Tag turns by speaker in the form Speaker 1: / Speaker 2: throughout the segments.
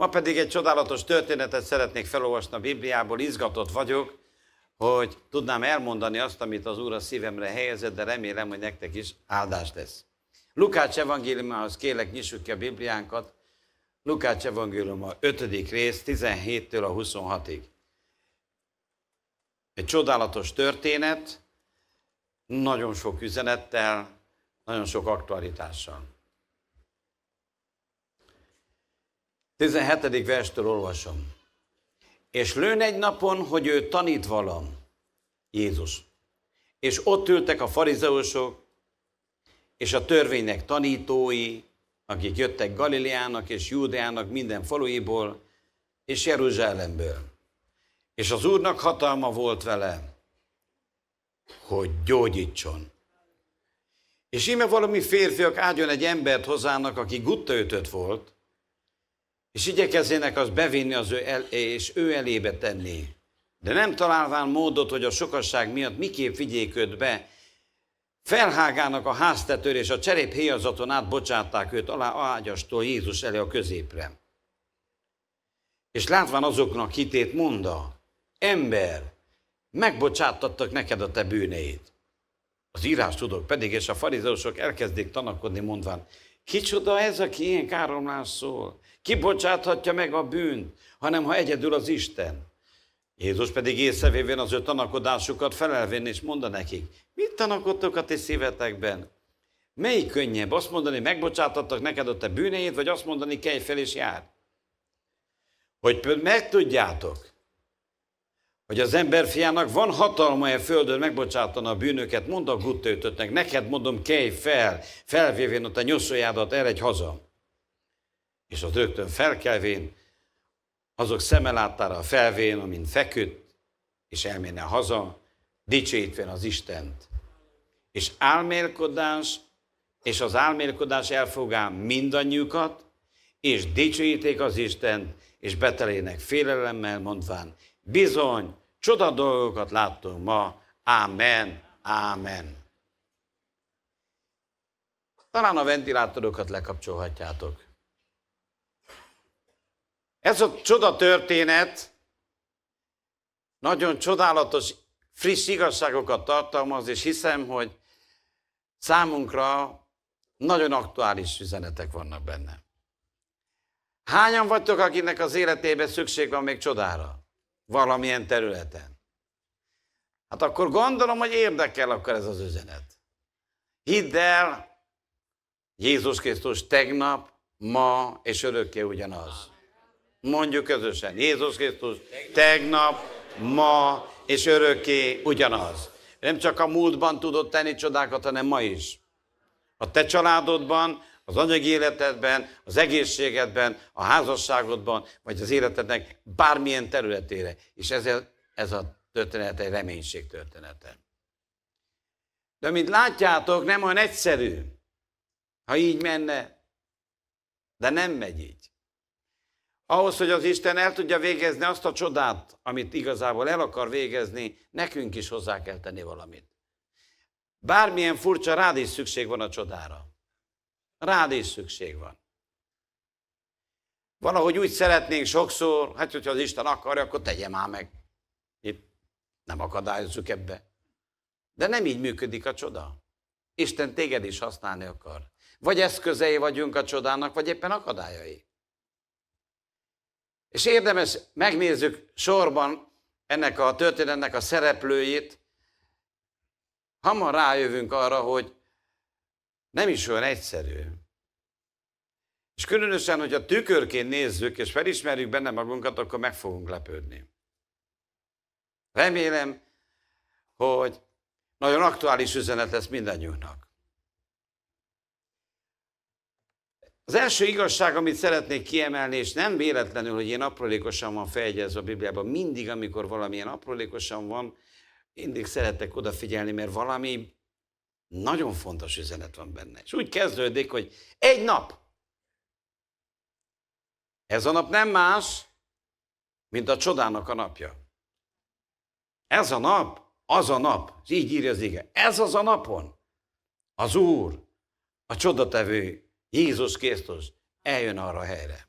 Speaker 1: Ma pedig egy csodálatos történetet szeretnék felolvasni a Bibliából, izgatott vagyok, hogy tudnám elmondani azt, amit az Úr a szívemre helyezett, de remélem, hogy nektek is áldás lesz. Lukács evangéliumához kérlek, nyissuk ki a Bibliánkat. Lukács evangélium a 5. rész, 17-től a 26-ig. Egy csodálatos történet, nagyon sok üzenettel, nagyon sok aktualitással. 17. verstől olvasom. És lőn egy napon, hogy ő tanít valam, Jézus. És ott ültek a farizeusok, és a törvénynek tanítói, akik jöttek Galileának és Júdeának minden faluiból, és Jeruzsálemből. És az Úrnak hatalma volt vele, hogy gyógyítson. És íme valami férfiak ágyon egy embert hozzának, aki gutta volt, és igyekezének az bevinni az ő el, és ő elébe tenni. De nem találván módot, hogy a sokasság miatt miképp vigyék őt be, felhágának a háztetőr és a cserép héjazaton át bocsátták őt alá ágyastól Jézus elé a középre. És látván azoknak hitét monda, ember, megbocsáttattak neked a te bűneid. Az írás tudok pedig, és a farizeusok elkezdik tanakodni mondván, kicsoda ez, aki ilyen káromlás szól? Ki bocsáthatja meg a bűnt, hanem ha egyedül az Isten? Jézus pedig észrevévén az ő tanakodásukat felelvén és mondta nekik, mit tanakodtok a ti szívetekben? Melyik könnyebb? Azt mondani, megbocsátattak neked a te bűneid, vagy azt mondani, kelj fel és jár? Hogy megtudjátok, hogy az ember fiának van hatalma-e földön megbocsátani a bűnöket, mondd a guttőtötnek, neked mondom, kelj fel, felvévén ott a nyoszójádat, eredj haza. És az rögtön felkelvén, azok szemelátára felvén, amint feküdt, és elméne haza, dicsőítvén az Istent. És álmélkodás, és az álmélkodás elfogán mindannyiukat, és dicsőíték az Istent, és betelének félelemmel mondván, bizony, csoda dolgokat láttunk ma, ámen, ámen. Talán a ventilátorokat lekapcsolhatjátok. Ez a csoda történet nagyon csodálatos, friss igazságokat tartalmaz, és hiszem, hogy számunkra nagyon aktuális üzenetek vannak benne. Hányan vagytok, akinek az életében szükség van még csodára? Valamilyen területen. Hát akkor gondolom, hogy érdekel akkor ez az üzenet. Hidd el, Jézus Krisztus tegnap, ma és örökké ugyanaz. Mondjuk közösen. Jézus Krisztus tegnap, ma és örökké ugyanaz. Nem csak a múltban tudott tenni csodákat, hanem ma is. A te családodban, az anyagi életedben, az egészségedben, a házasságodban, vagy az életednek bármilyen területére. És ez, ez a történet egy reménység története. De mint látjátok, nem olyan egyszerű, ha így menne, de nem megy így. Ahhoz, hogy az Isten el tudja végezni azt a csodát, amit igazából el akar végezni, nekünk is hozzá kell tenni valamit. Bármilyen furcsa, rád is szükség van a csodára. Rád is szükség van. Valahogy úgy szeretnénk sokszor, hát hogyha az Isten akarja, akkor tegye már meg. Itt nem akadályozzuk ebbe. De nem így működik a csoda. Isten téged is használni akar. Vagy eszközei vagyunk a csodának, vagy éppen akadályai. És érdemes megnézzük sorban ennek a történetnek a szereplőit, hamar rájövünk arra, hogy nem is olyan egyszerű. És különösen, hogy a tükörként nézzük, és felismerjük benne magunkat, akkor meg fogunk lepődni. Remélem, hogy nagyon aktuális üzenet lesz mindannyiunknak. Az első igazság, amit szeretnék kiemelni, és nem véletlenül, hogy ilyen aprólékosan van feljegyezve a Bibliában, mindig, amikor valamilyen aprólékosan van, mindig szeretek odafigyelni, mert valami nagyon fontos üzenet van benne. És úgy kezdődik, hogy egy nap. Ez a nap nem más, mint a csodának a napja. Ez a nap, az a nap, és így írja az ige. Ez az a napon az Úr, a csodatevő Jézus Krisztus eljön arra a helyre.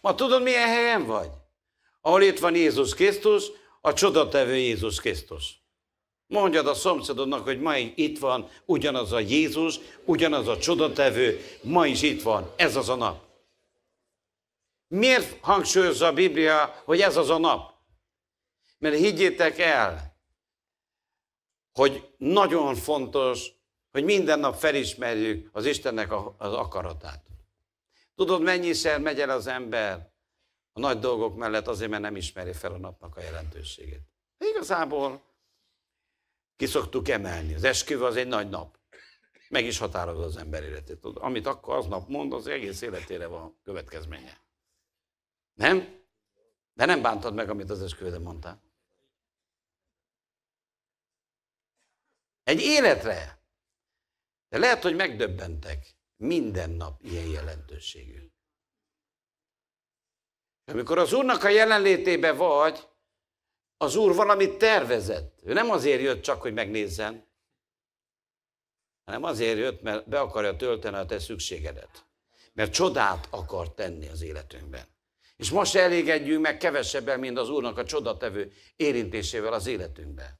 Speaker 1: Ma tudod, milyen helyen vagy? Ahol itt van Jézus Krisztus, a csodatevő Jézus Krisztus. Mondjad a szomszédodnak, hogy ma itt van ugyanaz a Jézus, ugyanaz a csodatevő, ma is itt van, ez az a nap. Miért hangsúlyozza a Biblia, hogy ez az a nap? Mert higgyétek el, hogy nagyon fontos, hogy minden nap felismerjük az Istennek az akaratát. Tudod, mennyiszer megy el az ember a nagy dolgok mellett azért, mert nem ismeri fel a napnak a jelentőségét. Igazából ki szoktuk emelni. Az esküvő az egy nagy nap. Meg is határozza az ember életét. Amit akkor aznap mond, az egész életére van következménye. Nem? De nem bántad meg, amit az esküvőre mondtál. Egy életre. De lehet, hogy megdöbbentek. Minden nap ilyen jelentőségű. Amikor az Úrnak a jelenlétébe vagy, az Úr valamit tervezett. Ő nem azért jött csak, hogy megnézzen, hanem azért jött, mert be akarja tölteni a te szükségedet. Mert csodát akar tenni az életünkben. És most elégedjünk meg kevesebben, mint az Úrnak a csodatevő érintésével az életünkben.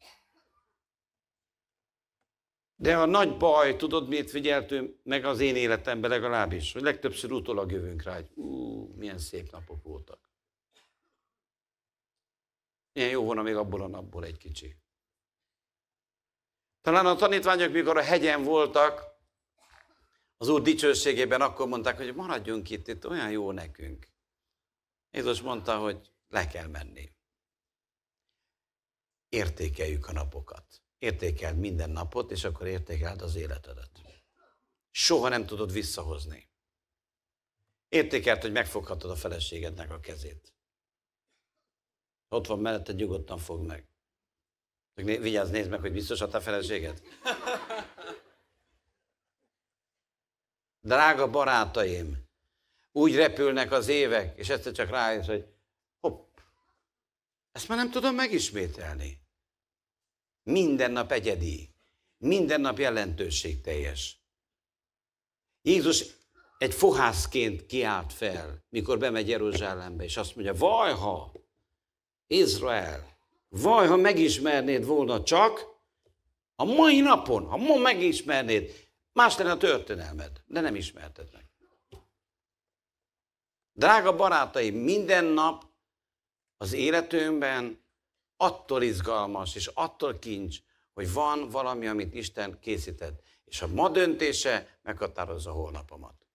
Speaker 1: De a nagy baj, tudod, mit figyeltünk meg az én életemben legalábbis, hogy legtöbbször utólag jövünk rá, hogy ú, milyen szép napok voltak. Milyen jó volna még abból a napból egy kicsi. Talán a tanítványok, mikor a hegyen voltak, az Úr dicsőségében akkor mondták, hogy maradjunk itt, itt olyan jó nekünk. Jézus mondta, hogy le kell menni. Értékeljük a napokat. Értékeld minden napot, és akkor értékeld az életedet. Soha nem tudod visszahozni. Értékelt, hogy megfoghatod a feleségednek a kezét. Ott van mellette, nyugodtan fog meg. Vigyázz, nézd meg, hogy biztos a te feleséged. Drága barátaim, úgy repülnek az évek, és egyszer csak rájössz, hogy hopp, ezt már nem tudom megismételni. Minden nap egyedi, minden nap jelentőségteljes. Jézus egy fohászként kiált fel, mikor bemegy Jeruzsálembe, és azt mondja, vajha, Izrael, vaj, ha megismernéd volna csak, a mai napon, ha ma megismernéd, más lenne a történelmed, de nem ismerted meg. Drága barátaim, minden nap az életünkben attól izgalmas és attól kincs, hogy van valami, amit Isten készített, és a ma döntése meghatározza holnapomat.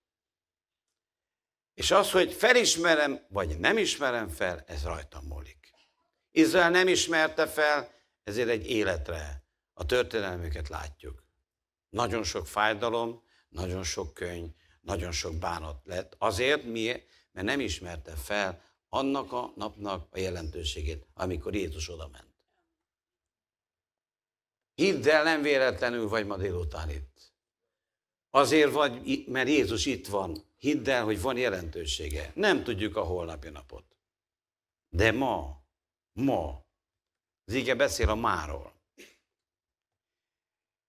Speaker 1: És az, hogy felismerem, vagy nem ismerem fel, ez rajtam múlik. Izrael nem ismerte fel, ezért egy életre a történelmüket látjuk. Nagyon sok fájdalom, nagyon sok könyv, nagyon sok bánat lett. Azért miért? Mert nem ismerte fel annak a napnak a jelentőségét, amikor Jézus oda ment. Hidd el, nem véletlenül vagy ma délután itt. Azért vagy, mert Jézus itt van. Hidd el, hogy van jelentősége. Nem tudjuk a holnapi napot. De ma ma. Az ige beszél a máról.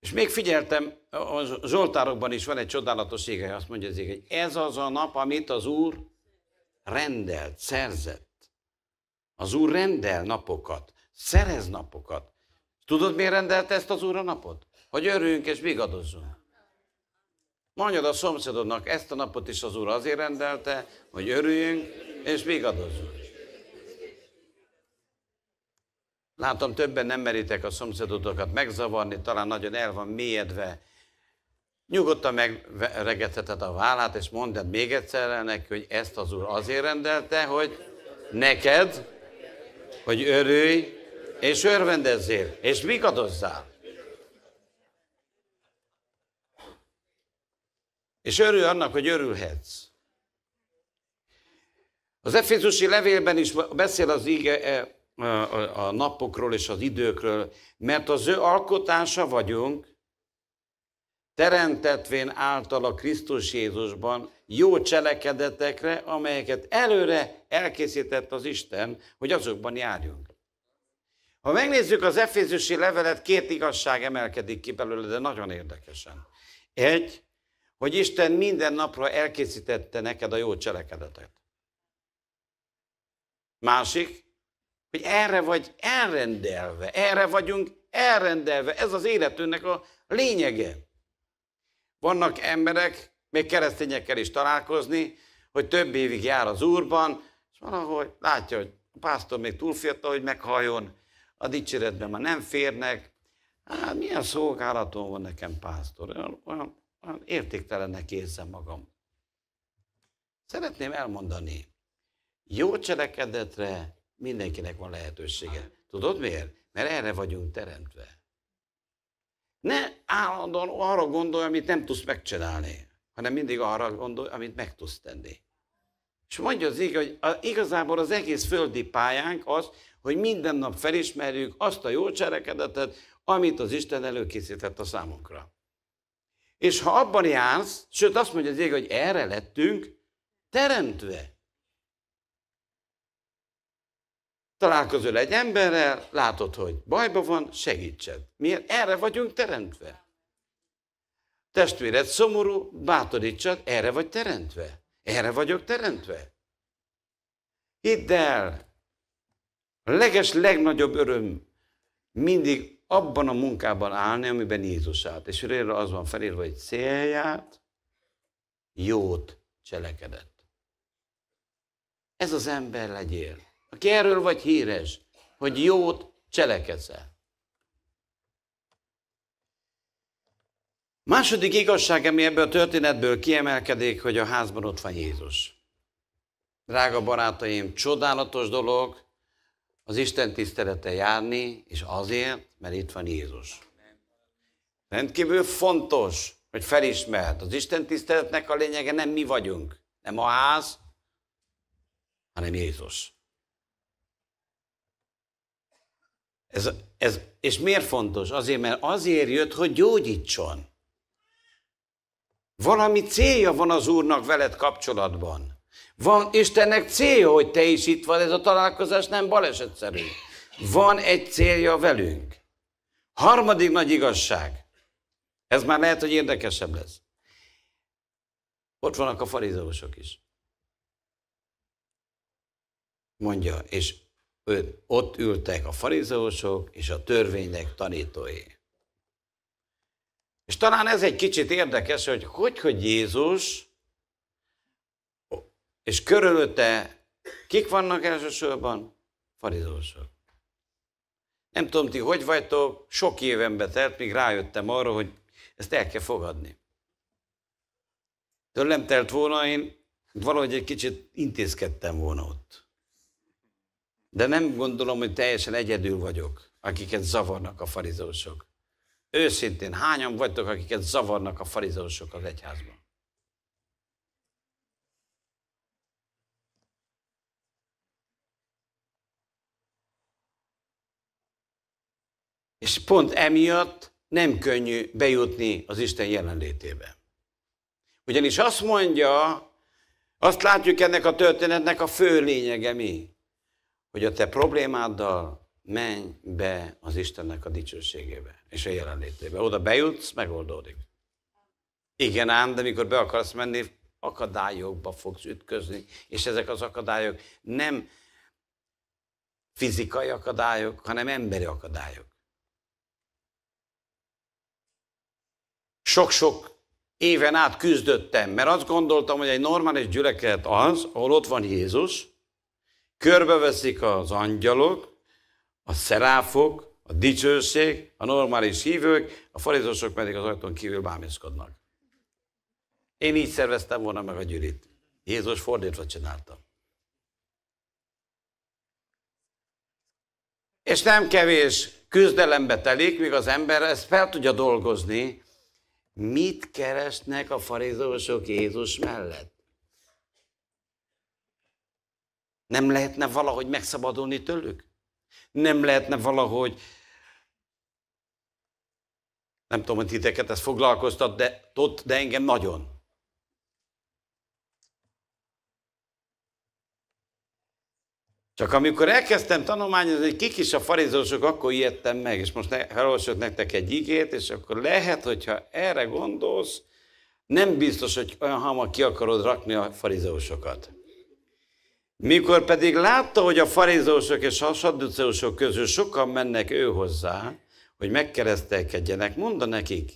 Speaker 1: És még figyeltem, a Zsoltárokban is van egy csodálatos ége, azt mondja az ége, hogy ez az a nap, amit az Úr rendelt, szerzett. Az Úr rendel napokat, szerez napokat. Tudod, miért rendelt ezt az Úr a napot? Hogy örüljünk és vigadozzunk. Mondjad a szomszédodnak, ezt a napot is az Úr azért rendelte, hogy örüljünk és vigadozzunk. Látom, többen nem meritek a szomszédotokat megzavarni, talán nagyon el van mélyedve. Nyugodtan megregetheted a vállát, és mondd még egyszer neki, hogy ezt az Úr azért rendelte, hogy neked, hogy örülj, és örvendezzél, és vigadozzál. És örülj annak, hogy örülhetsz. Az Efézusi levélben is beszél az ige e, a napokról és az időkről, mert az ő alkotása vagyunk, teremtetvén a Krisztus Jézusban jó cselekedetekre, amelyeket előre elkészített az Isten, hogy azokban járjunk. Ha megnézzük az Efézusi levelet, két igazság emelkedik ki belőle, de nagyon érdekesen. Egy, hogy Isten minden napra elkészítette neked a jó cselekedetet. Másik, hogy erre vagy elrendelve, erre vagyunk elrendelve. Ez az életünknek a lényege. Vannak emberek, még keresztényekkel is találkozni, hogy több évig jár az úrban, és valahogy látja, hogy a pásztor még túl fiatal, hogy meghalljon, a dicséretben már nem férnek. Hát milyen szolgálatom van nekem, pásztor? Olyan, olyan, olyan értéktelennek érzem magam. Szeretném elmondani, jó cselekedetre mindenkinek van lehetősége. Tudod miért? Mert erre vagyunk teremtve. Ne állandóan arra gondolj, amit nem tudsz megcsinálni, hanem mindig arra gondolj, amit meg tudsz tenni. És mondja az ég, hogy igazából az egész földi pályánk az, hogy minden nap felismerjük azt a jó cselekedetet, amit az Isten előkészített a számunkra. És ha abban jársz, sőt azt mondja az ég, hogy erre lettünk teremtve. Találkozol egy emberrel, látod, hogy bajba van, segítsed. Miért? Erre vagyunk teremtve. Testvéred szomorú, bátorítsad, erre vagy teremtve. Erre vagyok teremtve. Hidd el, a leges, legnagyobb öröm mindig abban a munkában állni, amiben Jézus állt. És erre az van felírva, hogy célját, jót cselekedett. Ez az ember legyél, aki erről vagy híres, hogy jót cselekedzel. Második igazság, ami ebből a történetből kiemelkedik, hogy a házban ott van Jézus. Drága barátaim, csodálatos dolog az Isten tisztelete járni, és azért, mert itt van Jézus. Rendkívül fontos, hogy felismert. Az Isten tiszteletnek a lényege nem mi vagyunk, nem a ház, hanem Jézus. Ez, ez, és miért fontos? Azért, mert azért jött, hogy gyógyítson. Valami célja van az Úrnak veled kapcsolatban. Van Istennek célja, hogy te is itt vagy, ez a találkozás nem balesetszerű. Van egy célja velünk. Harmadik nagy igazság. Ez már lehet, hogy érdekesebb lesz. Ott vannak a farizeusok is. Mondja, és ott ültek a farizeusok és a törvénynek tanítói. És talán ez egy kicsit érdekes, hogy hogy, hogy Jézus és körülötte kik vannak elsősorban? Farizósok. Nem tudom, ti hogy vagytok, sok éven betelt, míg rájöttem arra, hogy ezt el kell fogadni. Tőlem telt volna, én valahogy egy kicsit intézkedtem volna ott. De nem gondolom, hogy teljesen egyedül vagyok, akiket zavarnak a farizósok. Őszintén, hányan vagytok, akiket zavarnak a farizósok az egyházban? És pont emiatt nem könnyű bejutni az Isten jelenlétébe. Ugyanis azt mondja, azt látjuk ennek a történetnek a fő lényege mi? Hogy a te problémáddal menj be az Istennek a dicsőségébe és a jelenlétébe. Oda bejutsz, megoldódik. Igen ám, de mikor be akarsz menni, akadályokba fogsz ütközni, és ezek az akadályok nem fizikai akadályok, hanem emberi akadályok. sok-sok éven át küzdöttem, mert azt gondoltam, hogy egy normális gyülekezet az, ahol ott van Jézus, körbeveszik az angyalok, a szeráfok, a dicsőség, a normális hívők, a farizósok pedig az ajtón kívül bámészkodnak. Én így szerveztem volna meg a gyűlit. Jézus fordítva csinálta. És nem kevés küzdelembe telik, míg az ember ezt fel tudja dolgozni, Mit keresnek a farizósok Jézus mellett? Nem lehetne valahogy megszabadulni tőlük? Nem lehetne valahogy, nem tudom, hogy titeket ez foglalkoztat, de, de engem nagyon. Csak amikor elkezdtem tanulmányozni, hogy kik is a farizósok, akkor ijedtem meg, és most felolvasok nektek egy igét, és akkor lehet, hogyha erre gondolsz, nem biztos, hogy olyan hamar ki akarod rakni a farizósokat. Mikor pedig látta, hogy a farizósok és a sadduceusok közül sokan mennek ő hozzá, hogy megkeresztelkedjenek, mondta nekik,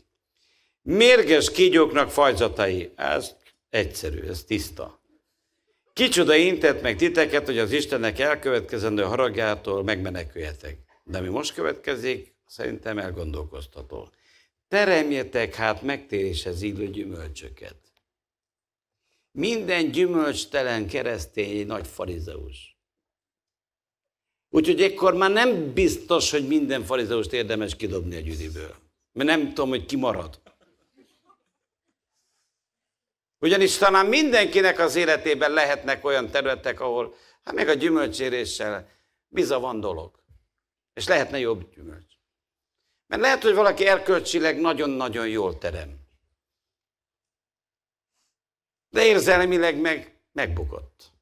Speaker 1: mérges kígyóknak fajzatai. Ez egyszerű, ez tiszta. Kicsoda intett meg titeket, hogy az Istennek elkövetkezendő haragjától megmeneküljetek. De mi most következik, szerintem elgondolkoztató. Teremjetek hát megtéréshez illő gyümölcsöket. Minden gyümölcstelen keresztény egy nagy farizeus. Úgyhogy ekkor már nem biztos, hogy minden farizeust érdemes kidobni a gyűriből. Mert nem tudom, hogy ki marad. Ugyanis talán mindenkinek az életében lehetnek olyan területek, ahol hát meg a gyümölcséréssel biza van dolog. És lehetne jobb gyümölcs. Mert lehet, hogy valaki erkölcsileg nagyon-nagyon jól terem. De érzelmileg meg megbukott.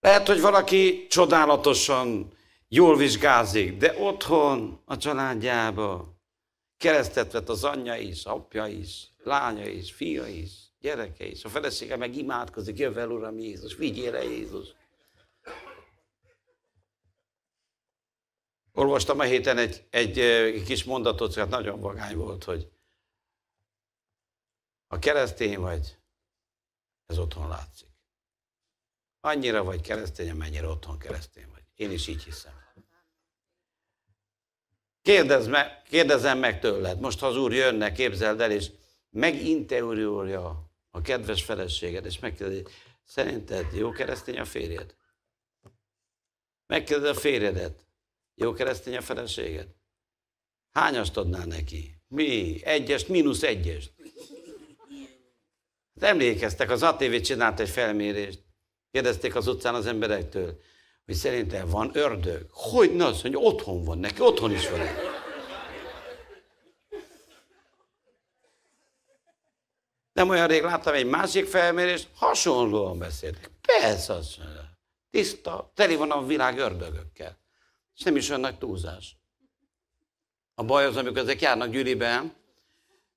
Speaker 1: Lehet, hogy valaki csodálatosan jól vizsgázik, de otthon, a családjába keresztet vett az anyja is, apja is, lánya is, fia is, gyereke is. A felesége meg imádkozik, jövel Uram Jézus, vigyél le Jézus. Olvastam a héten egy, egy kis mondatot, hát nagyon vagány volt, hogy ha keresztény vagy, ez otthon látszik. Annyira vagy keresztény, amennyire otthon keresztény vagy. Én is így hiszem. Kérdezz me, kérdezem meg tőled, most ha az Úr jönne, képzeld el, és meginterjúrja a kedves feleséged, és megkérdezi, szerinted jó keresztény a férjed? Megkérdezi a férjedet, jó keresztény a feleséged? Hányast adnál neki? Mi? Egyest, mínusz egyest. Emlékeztek, az ATV csinált egy felmérést. Kérdezték az utcán az emberektől, hogy szerintem van ördög. Hogy ne az, hogy otthon van neki, otthon is van. Nem olyan rég láttam egy másik felmérést, hasonlóan beszéltek. Persze, az tiszta, teli van a világ ördögökkel. És nem is olyan nagy túlzás. A baj az, amikor ezek járnak gyűlibe,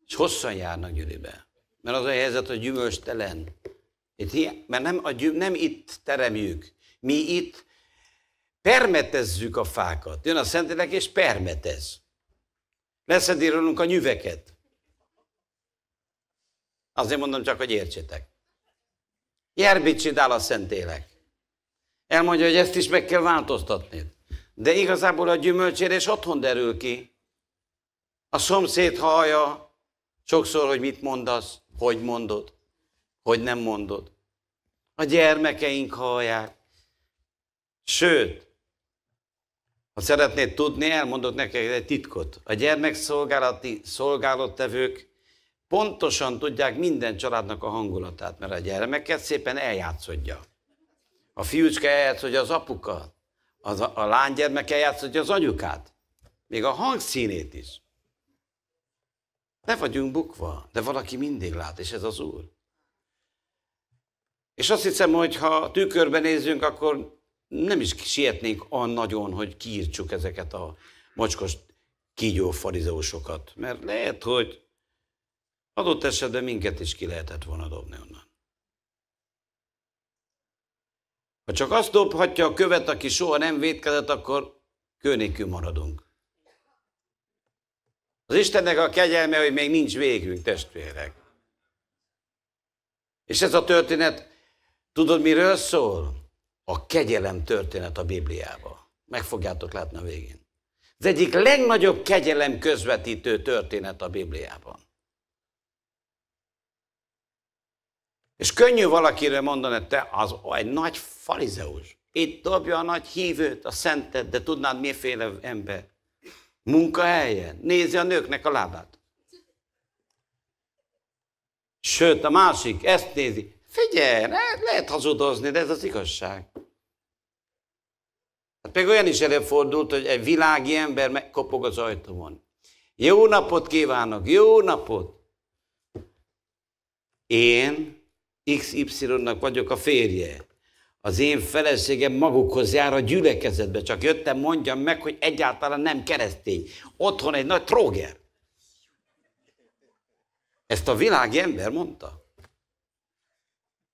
Speaker 1: és hosszan járnak gyűlibe. Mert az a helyzet, hogy gyümölcstelen. Itt, mert nem, a gyüm, nem itt teremjük. Mi itt permetezzük a fákat. Jön a Szentlélek és permetez. Leszedi a nyüveket. Azért mondom csak, hogy értsétek. Jerbit csinál a Szentélek. Elmondja, hogy ezt is meg kell változtatni. De igazából a gyümölcsérés otthon derül ki. A szomszéd hallja sokszor, hogy mit mondasz, hogy mondod, hogy nem mondod. A gyermekeink hallják. Sőt, ha szeretnéd tudni, elmondok neked egy titkot. A gyermekszolgálati szolgálattevők pontosan tudják minden családnak a hangulatát, mert a gyermeket szépen eljátszodja. A fiúcska eljátszodja az apukat, az a, a lánygyermeke játszhatja az anyukát. Még a hangszínét is. Le vagyunk bukva, de valaki mindig lát, és ez az Úr. És azt hiszem, hogy ha tükörben nézzünk, akkor nem is sietnénk olyan nagyon, hogy kiírtsuk ezeket a mocskos kígyó farizeósokat. Mert lehet, hogy adott esetben minket is ki lehetett volna dobni onnan. Ha csak azt dobhatja a követ, aki soha nem védkezett, akkor kőnékül maradunk. Az Istennek a kegyelme, hogy még nincs végünk, testvérek. És ez a történet, tudod miről szól? A kegyelem történet a Bibliában. Meg fogjátok látni a végén. Az egyik legnagyobb kegyelem közvetítő történet a Bibliában. És könnyű valakiről mondani, te az egy nagy farizeus. Itt dobja a nagy hívőt, a szentet, de tudnád miféle ember? Munkahelyen. Nézi a nőknek a lábát. Sőt, a másik ezt nézi. Figyelj, lehet, lehet hazudozni, de ez az igazság. Hát még olyan is előfordult, hogy egy világi ember megkopog az ajtómon. Jó napot kívánok, jó napot! Én XY-nak vagyok a férje. Az én feleségem magukhoz jár a gyülekezetbe, csak jöttem mondjam meg, hogy egyáltalán nem keresztény. Otthon egy nagy tróger. Ezt a világi ember mondta.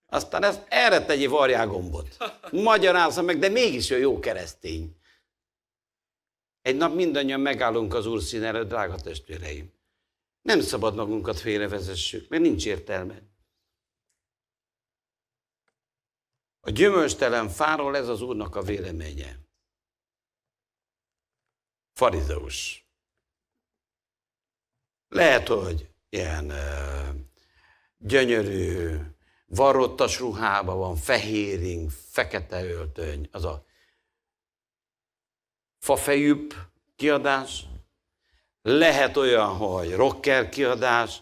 Speaker 1: Aztán ezt erre tegyi varjágombot. Magyarázza meg, de mégis ő jó keresztény. Egy nap mindannyian megállunk az Úr szín előtt, drága testvéreim. Nem szabad magunkat félrevezessük, mert nincs értelme. A gyümölcstelen fáról ez az Úrnak a véleménye. Farizeus. Lehet, hogy ilyen gyönyörű, varrottas ruhában van, fehéring, fekete öltöny, az a fafejűbb kiadás, lehet olyan, hogy rocker kiadás,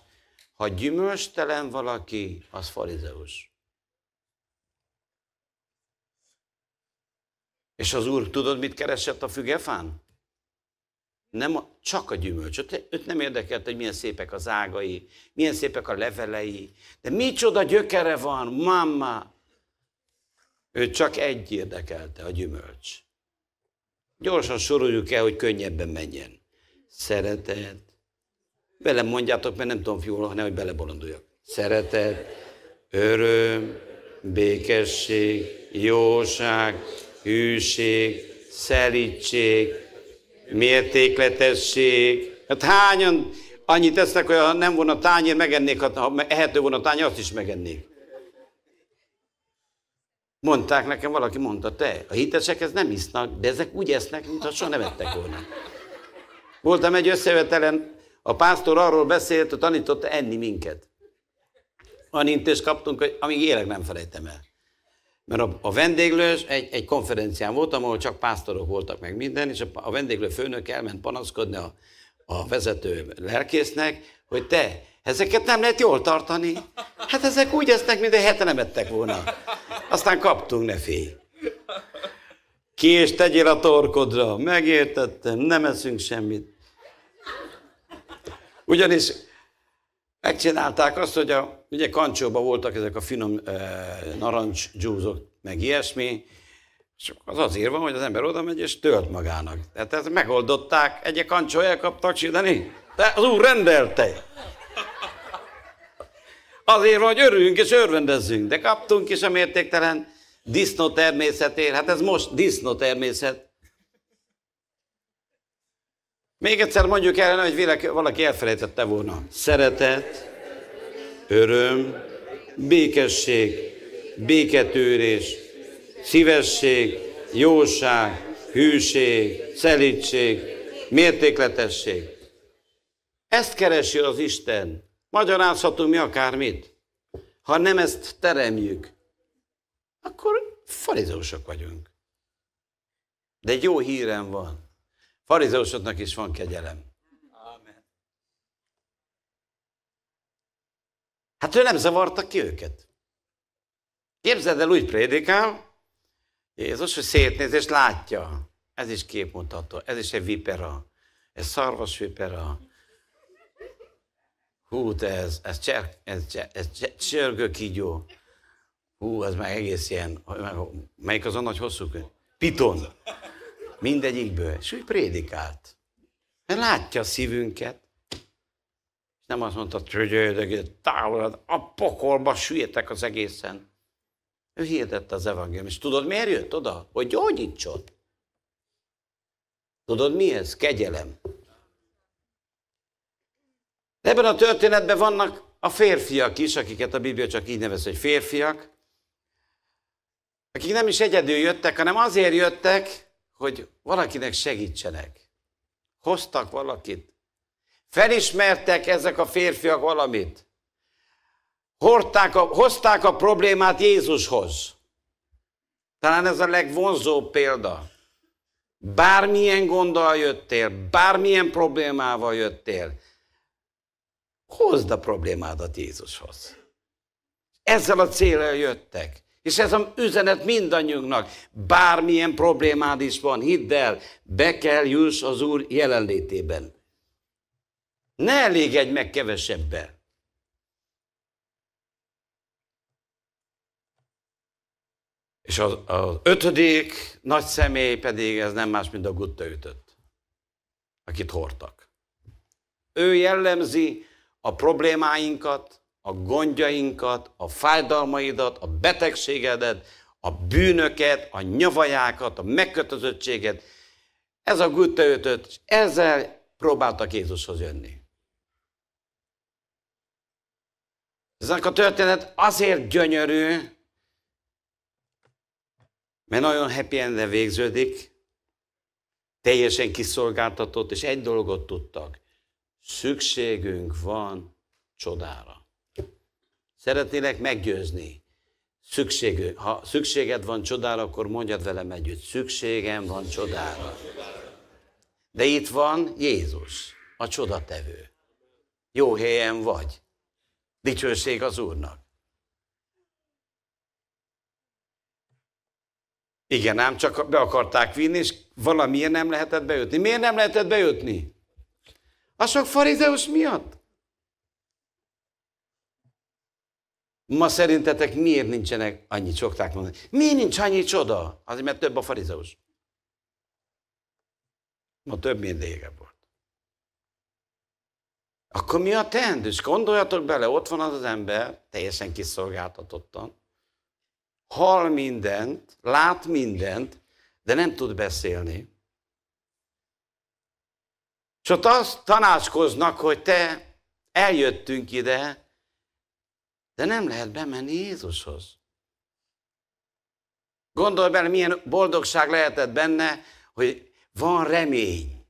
Speaker 1: ha gyümölcstelen valaki, az farizeus. És az úr tudod, mit keresett a fügefán? Nem a, csak a gyümölcs. Őt nem érdekelt, hogy milyen szépek az ágai, milyen szépek a levelei, de micsoda gyökere van, mamma. Ő csak egy érdekelte, a gyümölcs. Gyorsan soroljuk el, hogy könnyebben menjen. Szeretet. Velem mondjátok, mert nem tudom jól, hanem hogy belebolanduljak. Szeretet, öröm, békesség, jóság, hűség, szelítség, mértékletesség. Hát hányan annyit tesznek, hogy ha nem volna tányér, megennék, ha ehető volna tányér, azt is megennék. Mondták nekem, valaki mondta, te, a hitesek ez nem isznak, de ezek úgy esznek, mintha soha nem ettek volna. Voltam egy összevetelen, a pásztor arról beszélt, hogy tanította enni minket. Olyan intézést kaptunk, hogy amíg élek nem felejtem el. Mert a, a vendéglős, egy, egy konferencián voltam, ahol csak pásztorok voltak meg minden, és a, a vendéglő főnök elment panaszkodni a, a vezető lelkésznek, hogy te, ezeket nem lehet jól tartani. Hát ezek úgy esznek, mint a hete nem ettek volna. Aztán kaptunk, ne félj. Ki és tegyél a torkodra. Megértettem, nem eszünk semmit. Ugyanis megcsinálták azt, hogy a, ugye kancsóban voltak ezek a finom e, narancsdzsúzok, meg ilyesmi, és az azért van, hogy az ember oda megy és tölt magának. Tehát ezt megoldották, egy kancsó elkaptak csinálni, de az úr rendelte. Azért van, hogy örüljünk és örvendezzünk, de kaptunk is a mértéktelen disznó természetért. Hát ez most disznó természet. Még egyszer mondjuk el, hogy valaki elfelejtette volna. Szeretet, öröm, békesség, béketőrés, szívesség, jóság, hűség, szelítség, mértékletesség. Ezt keresi az Isten. Magyarázhatunk mi akármit. Ha nem ezt teremjük, akkor farizeusok vagyunk. De egy jó hírem van. Farizeusoknak is van kegyelem. Amen. Hát ő nem zavarta ki őket. Képzeld el, úgy prédikál, Jézus, hogy szétnéz és látja. Ez is képmutató, ez is egy vipera, ez szarvas vipera, Hú, te ez, ez, cser, ez, cser, ez csörgő kígyó. Hú, ez már egész ilyen, melyik az a nagy hosszú könyv? Piton. Mindegyikből. És úgy prédikált. Mert látja a szívünket. És nem azt mondta, hogy távolad, a pokolba süllyedtek az egészen. Ő hirdette az evangélium. És tudod, miért jött oda? Hogy gyógyítson. Tudod, mi ez? Kegyelem. Ebben a történetben vannak a férfiak is, akiket a Biblia csak így nevez, hogy férfiak, akik nem is egyedül jöttek, hanem azért jöttek, hogy valakinek segítsenek. Hoztak valakit. Felismertek ezek a férfiak valamit. Hordták a, hozták a problémát Jézushoz. Talán ez a legvonzóbb példa. Bármilyen gonddal jöttél, bármilyen problémával jöttél, hozd a problémádat Jézushoz. Ezzel a célral jöttek. És ez az üzenet mindannyiunknak. Bármilyen problémád is van, hidd el, be kell juss az Úr jelenlétében. Ne elégedj meg kevesebben. És az, az ötödik nagy személy pedig ez nem más, mint a gutta ütött, akit hordtak. Ő jellemzi a problémáinkat, a gondjainkat, a fájdalmaidat, a betegségedet, a bűnöket, a nyavajákat, a megkötözöttséget. Ez a gutta ötöt, és ezzel próbáltak Jézushoz jönni. Ezek a történet azért gyönyörű, mert nagyon happy end végződik, teljesen kiszolgáltatott, és egy dolgot tudtak. Szükségünk van csodára. Szeretnélek meggyőzni. Szükségünk. Ha szükséged van csodára, akkor mondjad velem együtt. Szükségem van csodára. De itt van Jézus, a csodatevő. Jó helyen vagy. Dicsőség az Úrnak. Igen, ám csak be akarták vinni, és valamiért nem lehetett bejutni. Miért nem lehetett bejutni? A sok farizeus miatt? Ma szerintetek miért nincsenek annyi szokták mondani? Miért nincs annyi csoda? Azért, mert több a farizeus. Ma több, mint régebb volt. Akkor mi a teendő? És gondoljatok bele, ott van az az ember, teljesen kiszolgáltatottan, hall mindent, lát mindent, de nem tud beszélni. És ott azt tanácskoznak, hogy te eljöttünk ide, de nem lehet bemenni Jézushoz. Gondolj bele, milyen boldogság lehetett benne, hogy van remény.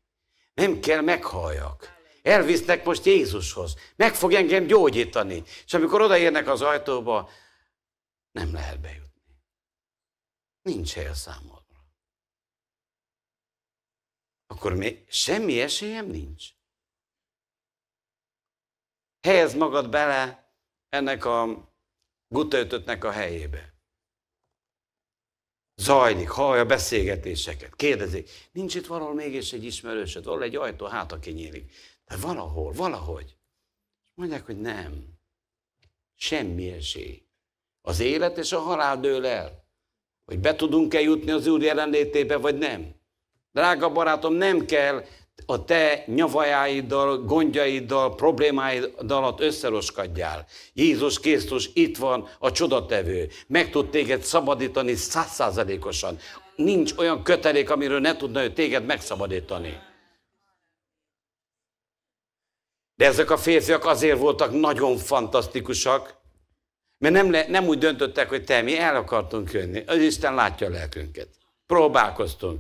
Speaker 1: Nem kell meghalljak. Elvisznek most Jézushoz. Meg fog engem gyógyítani. És amikor odaérnek az ajtóba, nem lehet bejutni. Nincs hely a számodra. Akkor még semmi esélyem nincs. Helyez magad bele ennek a gutaötötnek a helyébe. Zajlik, hallja a beszélgetéseket, kérdezik, nincs itt valahol mégis egy ismerősöd, valahol egy ajtó háta kinyílik. De valahol, valahogy. Mondják, hogy nem. Semmi esély. Az élet és a halál dől el. Hogy be tudunk-e jutni az Úr jelenlétébe, vagy nem. Drága barátom, nem kell a te nyavajáiddal, gondjaiddal, problémáiddal összeroskadjál. Jézus Krisztus itt van, a csodatevő. Meg tud téged szabadítani százszázalékosan. Nincs olyan kötelék, amiről ne tudna ő téged megszabadítani. De ezek a férfiak azért voltak nagyon fantasztikusak, mert nem, le, nem úgy döntöttek, hogy te, mi el akartunk jönni. Az Isten látja a lelkünket. Próbálkoztunk.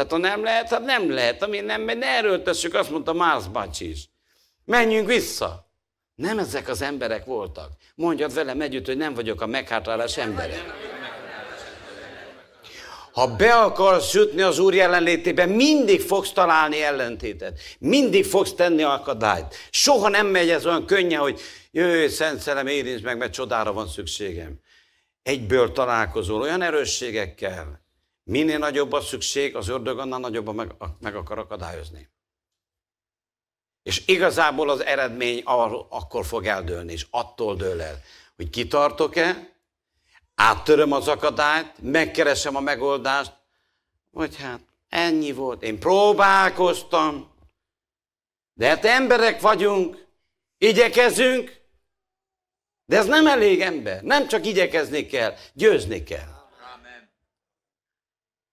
Speaker 1: Tehát ha nem lehet, hát nem lehet. Ami nem megy, ne erőltessük, azt mondta Mász bácsi is. Menjünk vissza. Nem ezek az emberek voltak. Mondjad velem együtt, hogy nem vagyok a meghátrálás embere. Ha be akarsz jutni az Úr jelenlétébe, mindig fogsz találni ellentétet. Mindig fogsz tenni akadályt. Soha nem megy ez olyan könnyen, hogy jöjj, Szent Szellem, érints meg, mert csodára van szükségem. Egyből találkozol olyan erősségekkel. Minél nagyobb a szükség, az ördög annál nagyobb meg, meg akar akadályozni. És igazából az eredmény akkor fog eldőlni, és attól dől el, hogy kitartok-e, áttöröm az akadályt, megkeresem a megoldást, vagy hát ennyi volt. Én próbálkoztam, de hát emberek vagyunk, igyekezünk, de ez nem elég ember. Nem csak igyekezni kell, győzni kell.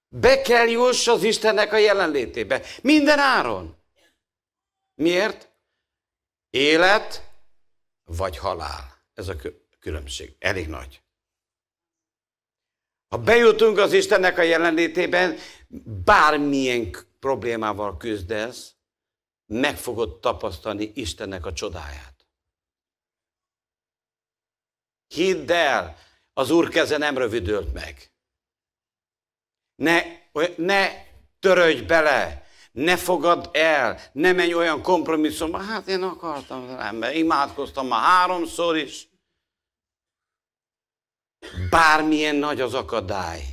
Speaker 1: Be kell juss az Istennek a jelenlétébe. Minden áron. Miért? Élet vagy halál. Ez a különbség. Elég nagy. Ha bejutunk az Istennek a jelenlétében, bármilyen problémával küzdesz, meg fogod tapasztalni Istennek a csodáját. Hidd el, az Úr keze nem rövidült meg. Ne, ne törődj bele, ne fogad el, ne menj olyan kompromisszumba. Hát én akartam, ember, imádkoztam már háromszor is. Bármilyen nagy az akadály,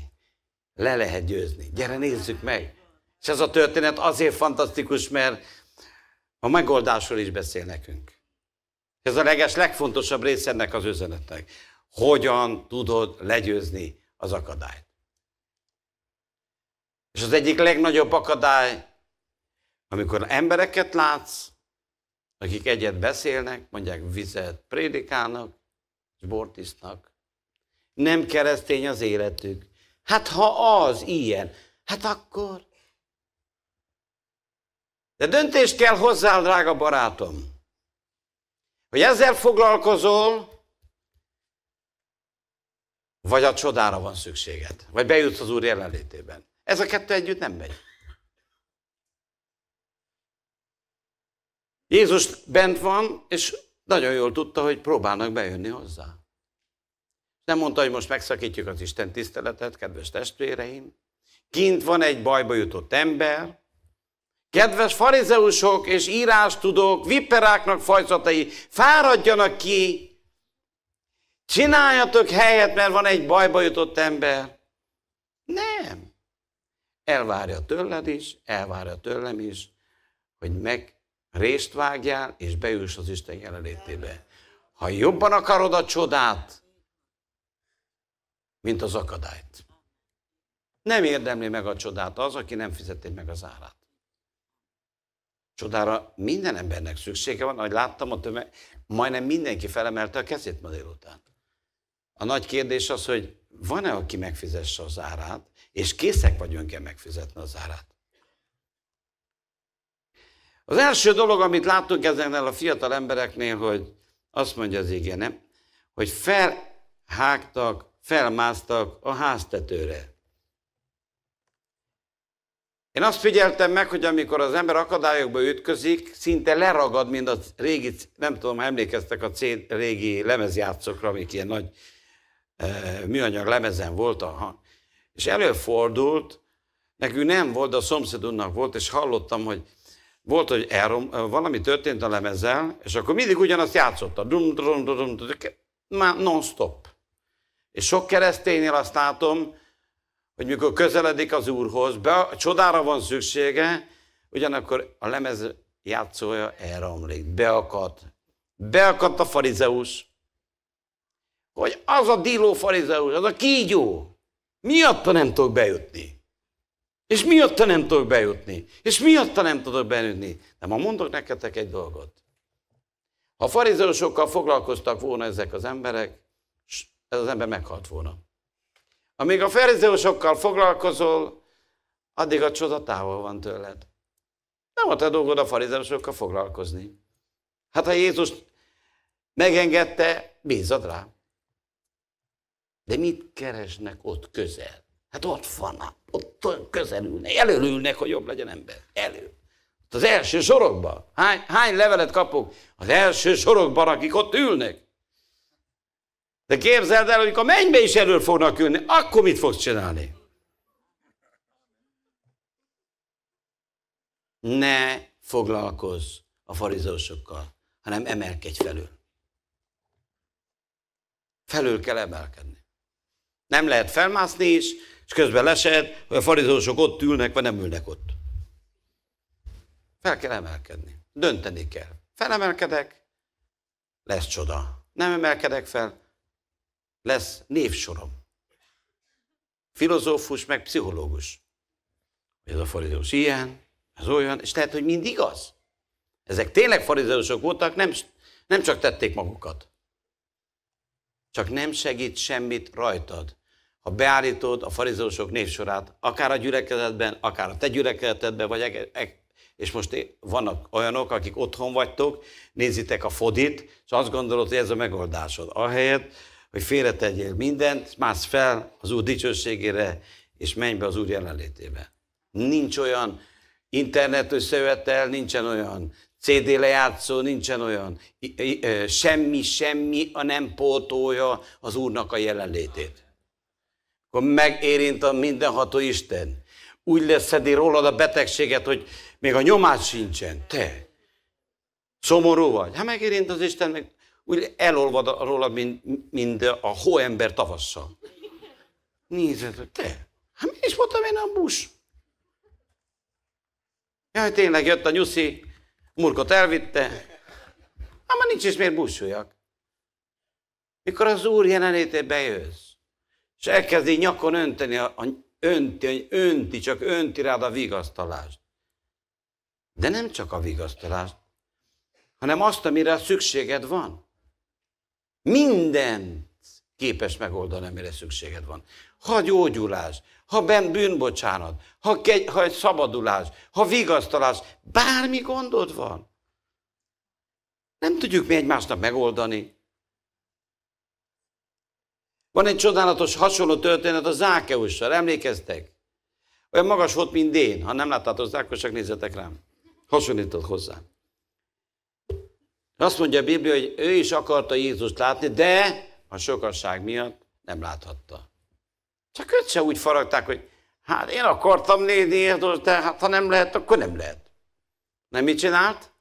Speaker 1: le lehet győzni. Gyere, nézzük meg. És ez a történet azért fantasztikus, mert a megoldásról is beszél nekünk. Ez a leges, legfontosabb része ennek az üzenetnek. Hogyan tudod legyőzni az akadályt? És az egyik legnagyobb akadály, amikor embereket látsz, akik egyet beszélnek, mondják vizet prédikálnak, és bort isznak. Nem keresztény az életük. Hát ha az ilyen, hát akkor. De döntést kell hozzá, drága barátom, hogy ezzel foglalkozol, vagy a csodára van szükséged, vagy bejutsz az Úr jelenlétében. Ez a kettő együtt nem megy. Jézus bent van, és nagyon jól tudta, hogy próbálnak bejönni hozzá. Nem mondta, hogy most megszakítjuk az Isten tiszteletet, kedves testvéreim. Kint van egy bajba jutott ember. Kedves farizeusok és írástudók, viperáknak fajzatai, fáradjanak ki, csináljatok helyet, mert van egy bajba jutott ember. Nem. Elvárja tőled is, elvárja tőlem is, hogy meg részt vágjál, és bejuss az Isten jelenlétébe. Ha jobban akarod a csodát, mint az akadályt. Nem érdemli meg a csodát az, aki nem fizeti meg az árát. Csodára minden embernek szüksége van, ahogy láttam, a tömeg, majdnem mindenki felemelte a kezét ma délután. A nagy kérdés az, hogy van-e, aki megfizesse az árát, és készek vagyunk-e megfizetni az árát. Az első dolog, amit látunk ezeknél a fiatal embereknél, hogy azt mondja az igen, nem? Hogy felhágtak, felmásztak a háztetőre. Én azt figyeltem meg, hogy amikor az ember akadályokba ütközik, szinte leragad, mint a régi, nem tudom, emlékeztek a C, régi lemezjátszokra, amik ilyen nagy e, műanyag lemezen volt, a, és előfordult, nekünk nem volt, de a szomszédunknak volt, és hallottam, hogy volt, hogy elrom, valami történt a lemezzel, és akkor mindig ugyanazt játszotta. Dum, dum, dum, dum, már non-stop. És sok kereszténynél azt látom, hogy mikor közeledik az Úrhoz, be, csodára van szüksége, ugyanakkor a lemez játszója elromlik, beakadt. Beakadt a farizeus, hogy az a diló farizeus, az a kígyó, miatta nem tudok bejutni. És miatta nem tudok bejutni. És miatta nem tudok bejutni. De ma mondok neketek egy dolgot. Ha farizeusokkal foglalkoztak volna ezek az emberek, ez az ember meghalt volna. Amíg a farizeusokkal foglalkozol, addig a csoda távol van tőled. Nem a te dolgod a farizeusokkal foglalkozni. Hát ha Jézus megengedte, bízod rá. De mit keresnek ott közel? Hát ott van, ott közel ülnek, hogy jobb legyen ember. Elő. Az első sorokban. Hány, hány levelet kapok? Az első sorokban, akik ott ülnek. De képzeld el, hogy a mennybe is elő fognak ülni, akkor mit fogsz csinálni? Ne foglalkozz a farizósokkal, hanem emelkedj felül. Felül kell emelkedni. Nem lehet felmászni is, és közben lesed, hogy a farizósok ott ülnek, vagy nem ülnek ott. Fel kell emelkedni. Dönteni kell. Felemelkedek, lesz csoda. Nem emelkedek fel, lesz névsorom. Filozófus, meg pszichológus. Ez a farizós ilyen, ez olyan, és lehet, hogy mind igaz. Ezek tényleg farizeusok voltak, nem, nem csak tették magukat. Csak nem segít semmit rajtad ha beállítod a farizeusok névsorát, akár a gyülekezetben, akár a te gyülekezetedben, vagy és most vannak olyanok, akik otthon vagytok, nézitek a fodit, és azt gondolod, hogy ez a megoldásod. Ahelyett, hogy félretegyél mindent, mász fel az Úr dicsőségére, és menj be az Úr jelenlétébe. Nincs olyan internet összejövetel, nincsen olyan CD lejátszó, nincsen olyan semmi, semmi a nem pótolja az Úrnak a jelenlétét akkor megérint a mindenható Isten. Úgy leszedi rólad a betegséget, hogy még a nyomás sincsen. Te szomorú vagy. Hát megérint az Isten, meg úgy elolvad róla, mint, mint a hóember tavasszal. Hogy te, hát mi is mondtam én a busz? Jaj, tényleg jött a nyuszi, murkot elvitte. Hát már nincs is miért bussoljak. Mikor az Úr jelenlétébe jössz, és elkezdi nyakon önteni, a, a, önti, önti, csak önti rád a vigasztalást. De nem csak a vigasztalást, hanem azt, amire szükséged van. Mindent képes megoldani, amire szükséged van. Ha gyógyulás, ha bent bűnbocsánat, ha, kegy, ha egy szabadulás, ha vigasztalás, bármi gondod van. Nem tudjuk mi egymásnak megoldani. Van egy csodálatos hasonló történet a Zákeussal, emlékeztek? Olyan magas volt, mint én. Ha nem láttátok Zákos, csak nézzetek rám. Hasonlított hozzám. Azt mondja a Biblia, hogy ő is akarta Jézust látni, de a sokasság miatt nem láthatta. Csak őt se úgy faragták, hogy hát én akartam nézni Jézus, de hát ha nem lehet, akkor nem lehet. Nem mit csinált?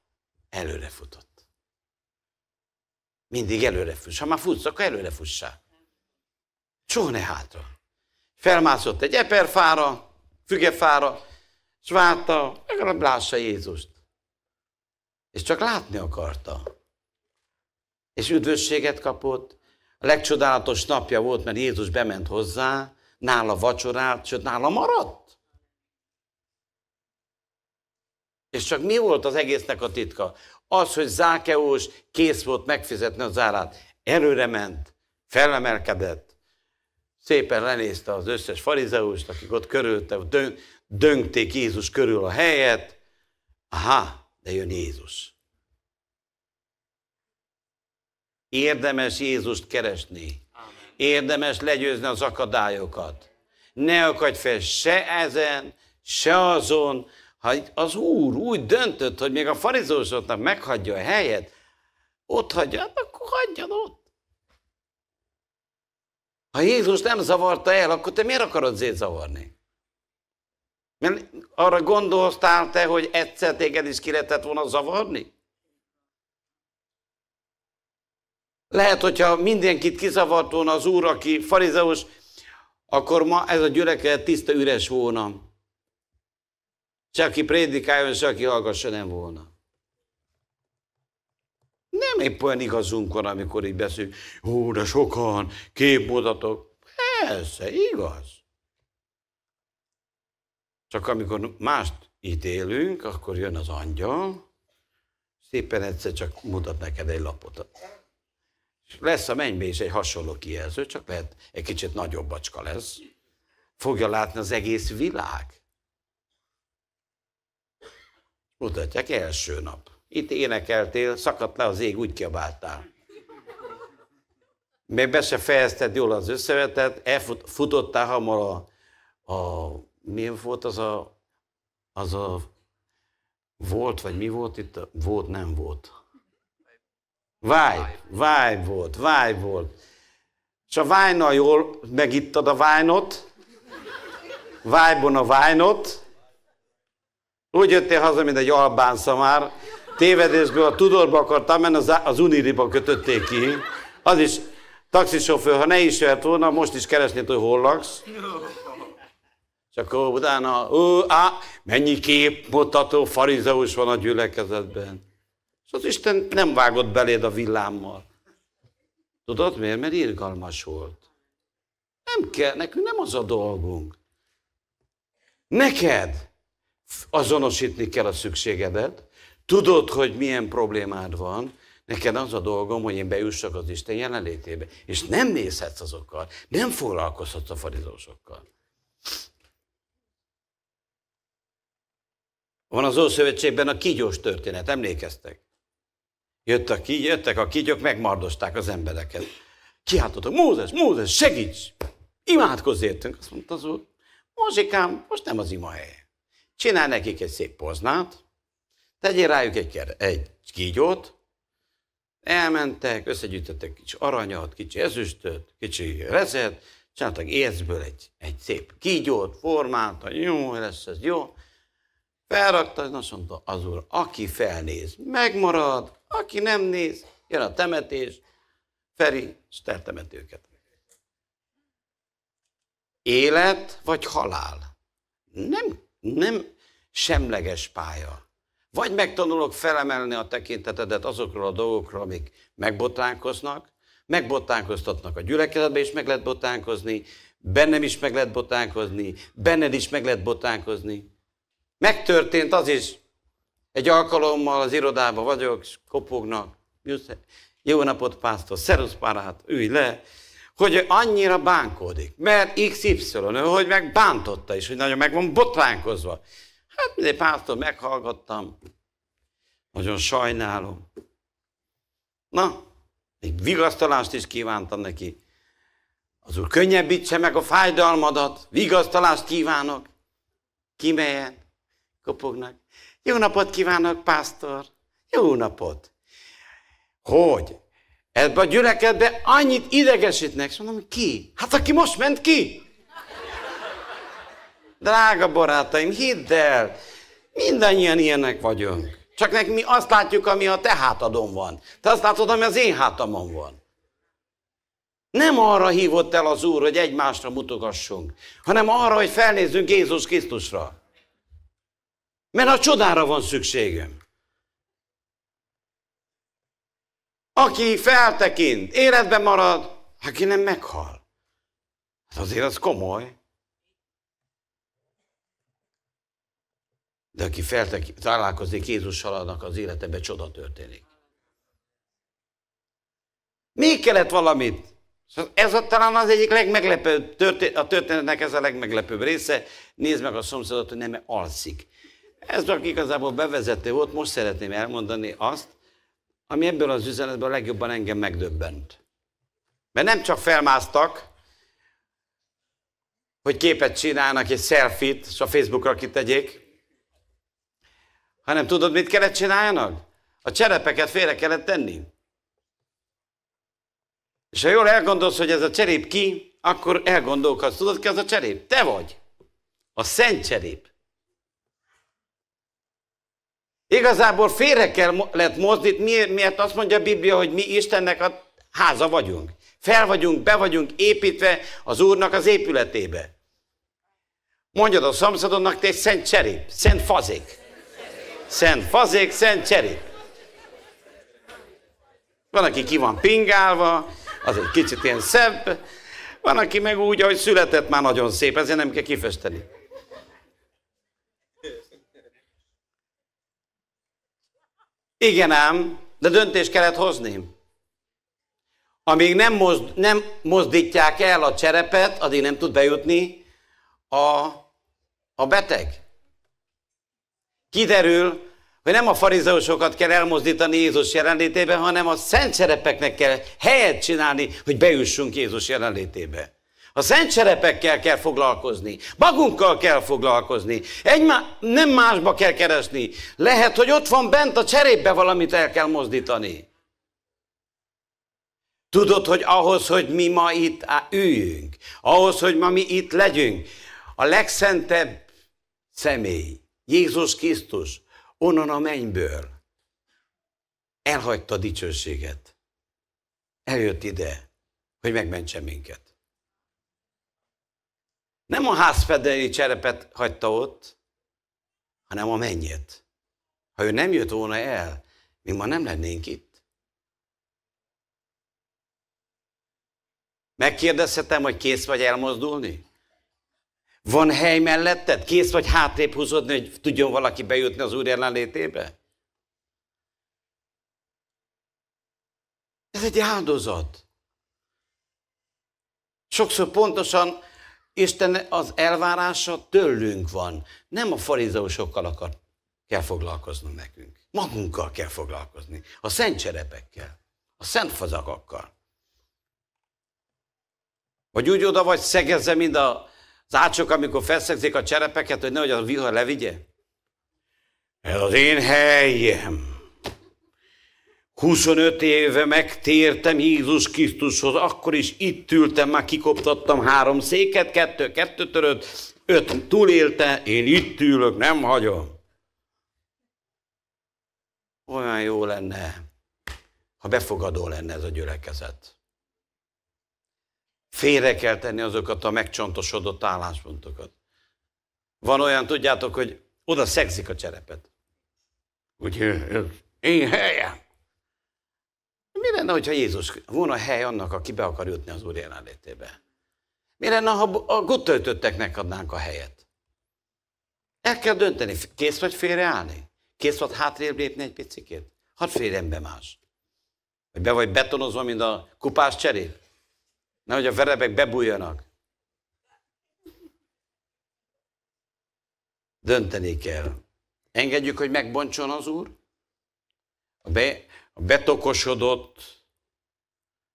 Speaker 1: Előre futott. Mindig előre fuss. Ha már futsz, akkor előre fussál. Soha ne hátra. Felmászott egy eperfára, fügefára, és várta, legalább lássa Jézust. És csak látni akarta. És üdvösséget kapott. A legcsodálatos napja volt, mert Jézus bement hozzá, nála vacsorált, sőt, nála maradt. És csak mi volt az egésznek a titka? Az, hogy Zákeós kész volt megfizetni az árát. Előre ment, felemelkedett, szépen lenézte az összes farizeust, akik ott körülte, döngték Jézus körül a helyet. Aha, de jön Jézus. Érdemes Jézust keresni. Érdemes legyőzni az akadályokat. Ne akadj fel se ezen, se azon. Ha az Úr úgy döntött, hogy még a farizósoknak meghagyja a helyet, ott hagyja, akkor hagyjad ott. Ha Jézus nem zavarta el, akkor te miért akarod zét zavarni? Mert arra gondoltál te, hogy egyszer téged is ki lehetett volna zavarni? Lehet, hogyha mindenkit kizavart volna az úr, aki farizeus, akkor ma ez a gyülekezet tiszta üres volna. Csak aki prédikáljon, csak aki hallgassa nem volna. Nem épp olyan igazunk van, amikor így beszélünk, ó, de sokan, képmutatok. Persze, igaz. Csak amikor mást ítélünk, akkor jön az angyal, szépen egyszer csak mutat neked egy lapot. Lesz a mennybe is egy hasonló kijelző, csak lehet egy kicsit nagyobb bacska lesz. Fogja látni az egész világ. Mutatják első nap. Itt énekeltél, szakadt le az ég, úgy kiabáltál. Még be se fejezted jól az összevetet, elfutottál hamar a, a milyen volt az a, az a volt, vagy mi volt itt? Volt, nem volt. Vibe, vibe volt, vibe volt. És a wine jól megittad a wine-ot, vibe-on a wine úgy jöttél haza, mint egy albán szamár, tévedésből a Tudorba akartam menni, az, az Uniriba kötötték ki. Az is taxisofőr, ha ne is jött volna, most is keresnéd, hogy hol laksz. És akkor utána, ó, á, mennyi képmutató farizeus van a gyülekezetben. És az Isten nem vágott beléd a villámmal. Tudod miért? Mert irgalmas volt. Nem kell, nekünk nem az a dolgunk. Neked azonosítni kell a szükségedet, tudod, hogy milyen problémád van, neked az a dolgom, hogy én bejussak az Isten jelenlétébe. És nem nézhetsz azokkal, nem foglalkozhatsz a farizósokkal. Van az Ószövetségben a kígyós történet, emlékeztek? Jött a kígy, jöttek a kígyók, megmardosták az embereket. Kiáltottak, Mózes, Mózes, segíts! Imádkozz értünk. Azt mondta az úr, Mózsikám, most nem az ima helye. Csinál nekik egy szép poznát, tegyél rájuk egy, egy kígyót, elmentek, összegyűjtöttek kicsi aranyat, kicsi ezüstöt, kicsi rezet, csináltak érzből egy, egy szép kígyót, formálta, jó lesz ez, jó. Felrakta, és azt mondta az úr, aki felnéz, megmarad, aki nem néz, jön a temetés, Feri, és őket. Élet vagy halál? Nem, nem semleges pálya. Vagy megtanulok felemelni a tekintetedet azokról a dolgokról, amik megbotránkoznak, megbotránkoztatnak a gyülekezetbe is meg lehet botránkozni, bennem is meg lehet botránkozni, benned is meg lehet botránkozni. Megtörtént az is, Egy alkalommal az irodában vagyok, és kopognak. Jó napot, pásztor, szerusz párát, ülj le. Hogy annyira bánkódik, mert XY, hogy meg bántotta is, hogy nagyon meg van botránkozva. Hát mindegy pásztor, meghallgattam. Nagyon sajnálom. Na, még vigasztalást is kívántam neki. Az úr könnyebbítse meg a fájdalmadat, vigasztalást kívánok. Kimelyen, kopognak. Jó napot kívánok, pásztor! Jó napot! Hogy? Ebbe a gyülekedbe annyit idegesítnek, és mondom, ki? Hát aki most ment ki? Drága barátaim, hidd el, mindannyian ilyenek vagyunk. Csak nekünk mi azt látjuk, ami a te hátadon van. Te azt látod, ami az én hátamon van. Nem arra hívott el az Úr, hogy egymásra mutogassunk, hanem arra, hogy felnézzünk Jézus Krisztusra. Mert a csodára van szükségem. Aki feltekint, életben marad, aki nem meghal. Hát azért az komoly. De aki feltek, találkozik Jézussal, annak az életebe csoda történik. Még kellett valamit. Ez a, talán az egyik legmeglepőbb, a történetnek ez a legmeglepőbb része. Nézd meg a szomszédot, hogy nem alszik. Ez csak igazából bevezető volt, most szeretném elmondani azt, ami ebből az üzenetből legjobban engem megdöbbent. Mert nem csak felmásztak, hogy képet csinálnak, egy selfit, és a Facebookra kitegyék, hanem tudod, mit kellett csináljanak? A cserepeket félre kellett tenni. És ha jól elgondolsz, hogy ez a cserép ki, akkor elgondolkodsz. Tudod ki az a cserép? Te vagy. A szent cserép. Igazából félre kell lehet mozdít, miért azt mondja a Biblia, hogy mi Istennek a háza vagyunk. Fel vagyunk, be vagyunk építve az Úrnak az épületébe. Mondjad a szomszédodnak, te egy szent cserép, szent fazék. Szent fazék, szent cserép. Van, aki ki van pingálva, az egy kicsit ilyen szebb, van, aki meg úgy, ahogy született, már nagyon szép, ezért nem kell kifesteni. Igen ám, de döntést kellett hozni. Amíg nem, mozd, nem mozdítják el a cserepet, addig nem tud bejutni a, a beteg. Kiderül, hogy nem a farizeusokat kell elmozdítani Jézus jelenlétébe, hanem a szent cserepeknek kell helyet csinálni, hogy bejussunk Jézus jelenlétébe. A szent cserepekkel kell foglalkozni, magunkkal kell foglalkozni, Egymá- nem másba kell keresni. Lehet, hogy ott van bent a cserépbe valamit el kell mozdítani. Tudod, hogy ahhoz, hogy mi ma itt üljünk, ahhoz, hogy ma mi itt legyünk, a legszentebb személy, Jézus Krisztus, onnan a mennyből elhagyta a dicsőséget. Eljött ide, hogy megmentse minket. Nem a házfedeli cserepet hagyta ott, hanem a mennyet. Ha ő nem jött volna el, mi ma nem lennénk itt. Megkérdezhetem, hogy kész vagy elmozdulni? Van hely melletted? Kész vagy hátrébb húzódni, hogy tudjon valaki bejutni az Úr jelenlétébe? Ez egy áldozat. Sokszor pontosan Isten az elvárása tőlünk van. Nem a farizeusokkal akar, kell foglalkoznunk nekünk. Magunkkal kell foglalkozni. A szent cserepekkel. A szent fazakakkal. Vagy úgy oda vagy szegezze, mint a, az ácsok, amikor felszegzik a cserepeket, hogy nehogy a vihar levigye. Ez az én helyem. 25 éve megtértem Jézus Krisztushoz, akkor is itt ültem, már kikoptattam három széket, kettő, kettő törött, öt túlélte, én itt ülök, nem hagyom. Olyan jó lenne, ha befogadó lenne ez a gyülekezet. Félre kell tenni azokat a megcsontosodott álláspontokat. Van olyan, tudjátok, hogy oda szegzik a cserepet. Úgyhogy én helyem. Mi lenne, hogyha Jézus volna hely annak, aki be akar jutni az Úr jelenlétébe? Mi lenne, ha a guttöltötteknek adnánk a helyet? El kell dönteni, kész vagy félreállni? Kész volt hátrébb lépni egy picikét? Hadd férjen be más. Vagy be vagy betonozva, mint a kupás cserép? Nehogy a verebek bebújjanak. Dönteni kell. Engedjük, hogy megbontson az Úr? A, be, a betokosodott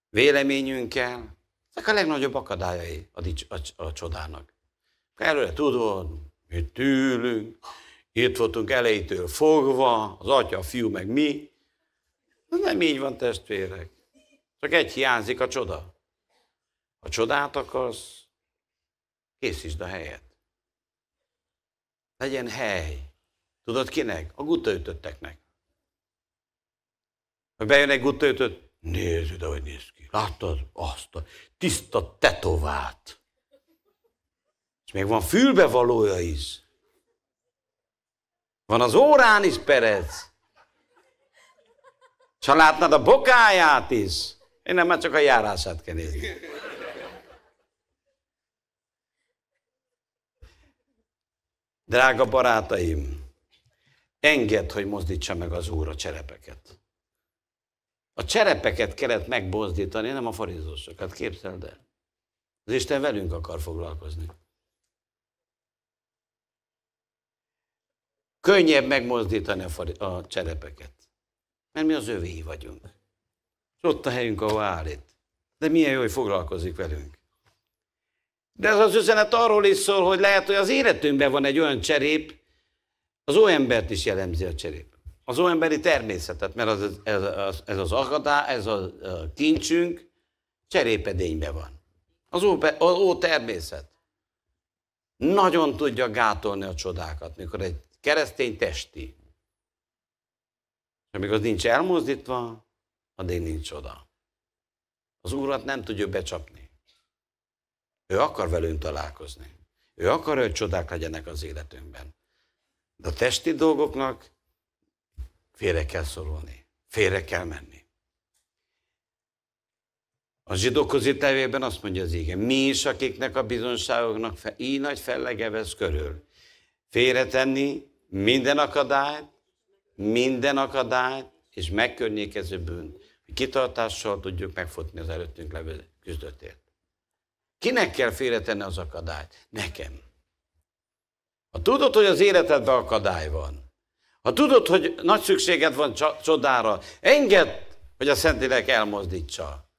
Speaker 1: véleményünkkel, ezek a legnagyobb akadályai a, a, a csodának. Előre tudod, mi tőlünk, itt voltunk elejétől fogva, az atya, a fiú, meg mi. Nem így van, testvérek. Csak egy hiányzik a csoda. A csodát akarsz, készítsd a helyet. Legyen hely. Tudod kinek? A gutaütötteknek. Ha bejön egy gutaütött, nézd ide, hogy néz ki. Láttad azt a tiszta tetovát. És még van fülbevalója is. Van az órán is perec. És ha látnád a bokáját is. Én nem, már csak a járását kell nézni. Drága barátaim, engedd, hogy mozdítsa meg az Úr a cserepeket. A cserepeket kellett megbozdítani, nem a farizósokat, képzeld el. Az Isten velünk akar foglalkozni. Könnyebb megmozdítani a, fari, a cserepeket, mert mi az övéi vagyunk. És ott a helyünk, ahol állít. De milyen jó, hogy foglalkozik velünk. De ez az üzenet arról is szól, hogy lehet, hogy az életünkben van egy olyan cserép, az óembert is jellemzi a cserép. Az óemberi természetet, mert az, ez, az, ez az akadá, ez a, a kincsünk cserépedényben van. Az ó, az ó természet nagyon tudja gátolni a csodákat, mikor egy keresztény testi. És amíg az nincs elmozdítva, addig nincs csoda. Az Úrat nem tudja becsapni. Ő akar velünk találkozni. Ő akar, hogy csodák legyenek az életünkben. De a testi dolgoknak félre kell szorulni. Félre kell menni. A zsidókhoz itt levélben azt mondja az igen, mi is, akiknek a bizonságoknak így nagy fellege vesz körül. Félretenni minden akadályt, minden akadályt, és megkörnyékező bűnt, hogy kitartással tudjuk megfotni az előttünk levő küzdötért. Kinek kell félretenni az akadályt? Nekem. Ha tudod, hogy az életedben akadály van, ha tudod, hogy nagy szükséged van csodára, engedd, hogy a Szentlélek elmozdítsa.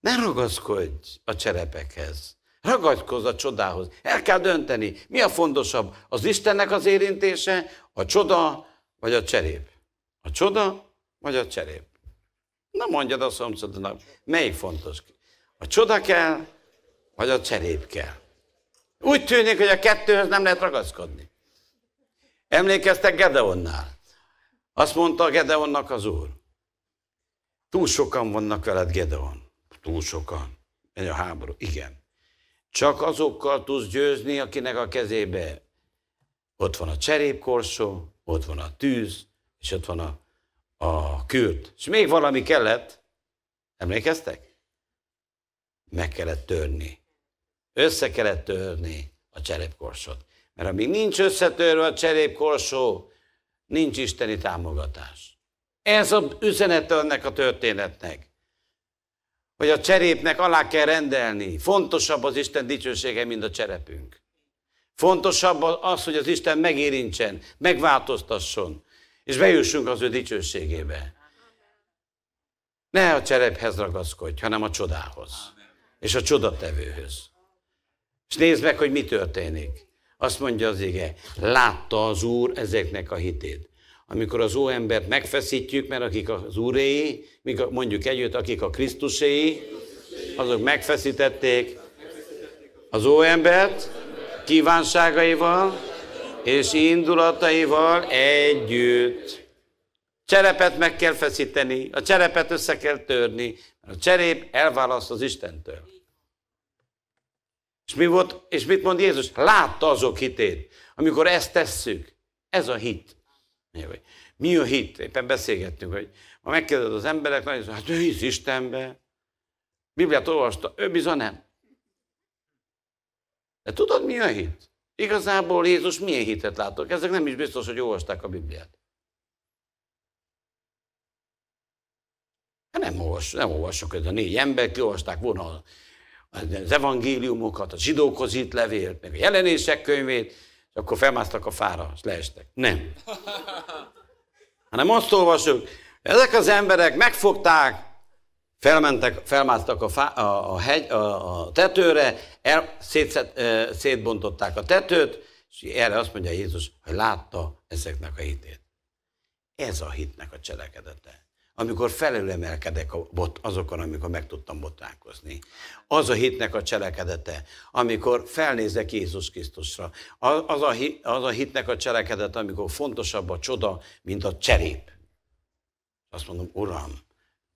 Speaker 1: Ne ragaszkodj a cserepekhez. Ragaszkodj a csodához. El kell dönteni, mi a fontosabb, az Istennek az érintése, a csoda vagy a cserép. A csoda vagy a cserép. Na mondjad a szomszédnak, melyik fontos? A csoda kell, vagy a cserép kell. Úgy tűnik, hogy a kettőhöz nem lehet ragaszkodni. Emlékeztek Gedeonnál? Azt mondta Gedeonnak az úr. Túl sokan vannak veled, Gedeon. Túl sokan. Egy a háború. Igen. Csak azokkal tudsz győzni, akinek a kezébe ott van a cserépkorsó, ott van a tűz, és ott van a, a kürt. És még valami kellett. Emlékeztek? Meg kellett törni össze kellett törni a cserépkorsot. Mert amíg nincs összetörve a cserépkorsó, nincs isteni támogatás. Ez az üzenete ennek a történetnek. Hogy a cserépnek alá kell rendelni. Fontosabb az Isten dicsősége, mint a cserepünk. Fontosabb az, hogy az Isten megérintsen, megváltoztasson, és bejussunk az ő dicsőségébe. Ne a cserephez ragaszkodj, hanem a csodához, és a csodatevőhöz. És nézd meg, hogy mi történik. Azt mondja az ige, látta az Úr ezeknek a hitét. Amikor az óembert megfeszítjük, mert akik az Úréi, mondjuk együtt, akik a Krisztuséi, azok megfeszítették az óembert kívánságaival és indulataival együtt. Cserepet meg kell feszíteni, a cserepet össze kell törni, mert a cserép elválaszt az Istentől. És mi volt, és mit mond Jézus? Látta azok hitét. Amikor ezt tesszük, ez a hit. Mi a hit? Éppen beszélgettünk, hogy ha megkérdezed az emberek, nagyon hát ő hisz Istenbe. Bibliát olvasta, ő bizony nem. De tudod, mi a hit? Igazából Jézus milyen hitet látok? Ezek nem is biztos, hogy olvasták a Bibliát. Hát nem, olvas, nem olvasok, hogy a négy ember kiolvasták volna az evangéliumokat, a zsidókhoz írt levélt, meg a jelenések könyvét, és akkor felmásztak a fára, és leestek. Nem. Hanem azt olvasjuk, ezek az emberek megfogták, felmentek, felmásztak a, fá, a, a, hegy, a, a tetőre, el, szét, szétbontották a tetőt, és erre azt mondja Jézus, hogy látta ezeknek a hitét. Ez a hitnek a cselekedete. Amikor felülemelkedek a bot, azokon, amikor meg tudtam botránkozni. Az a hitnek a cselekedete, amikor felnézek Jézus Krisztusra. Az a, az a hitnek a cselekedete, amikor fontosabb a csoda, mint a cserép. Azt mondom, Uram,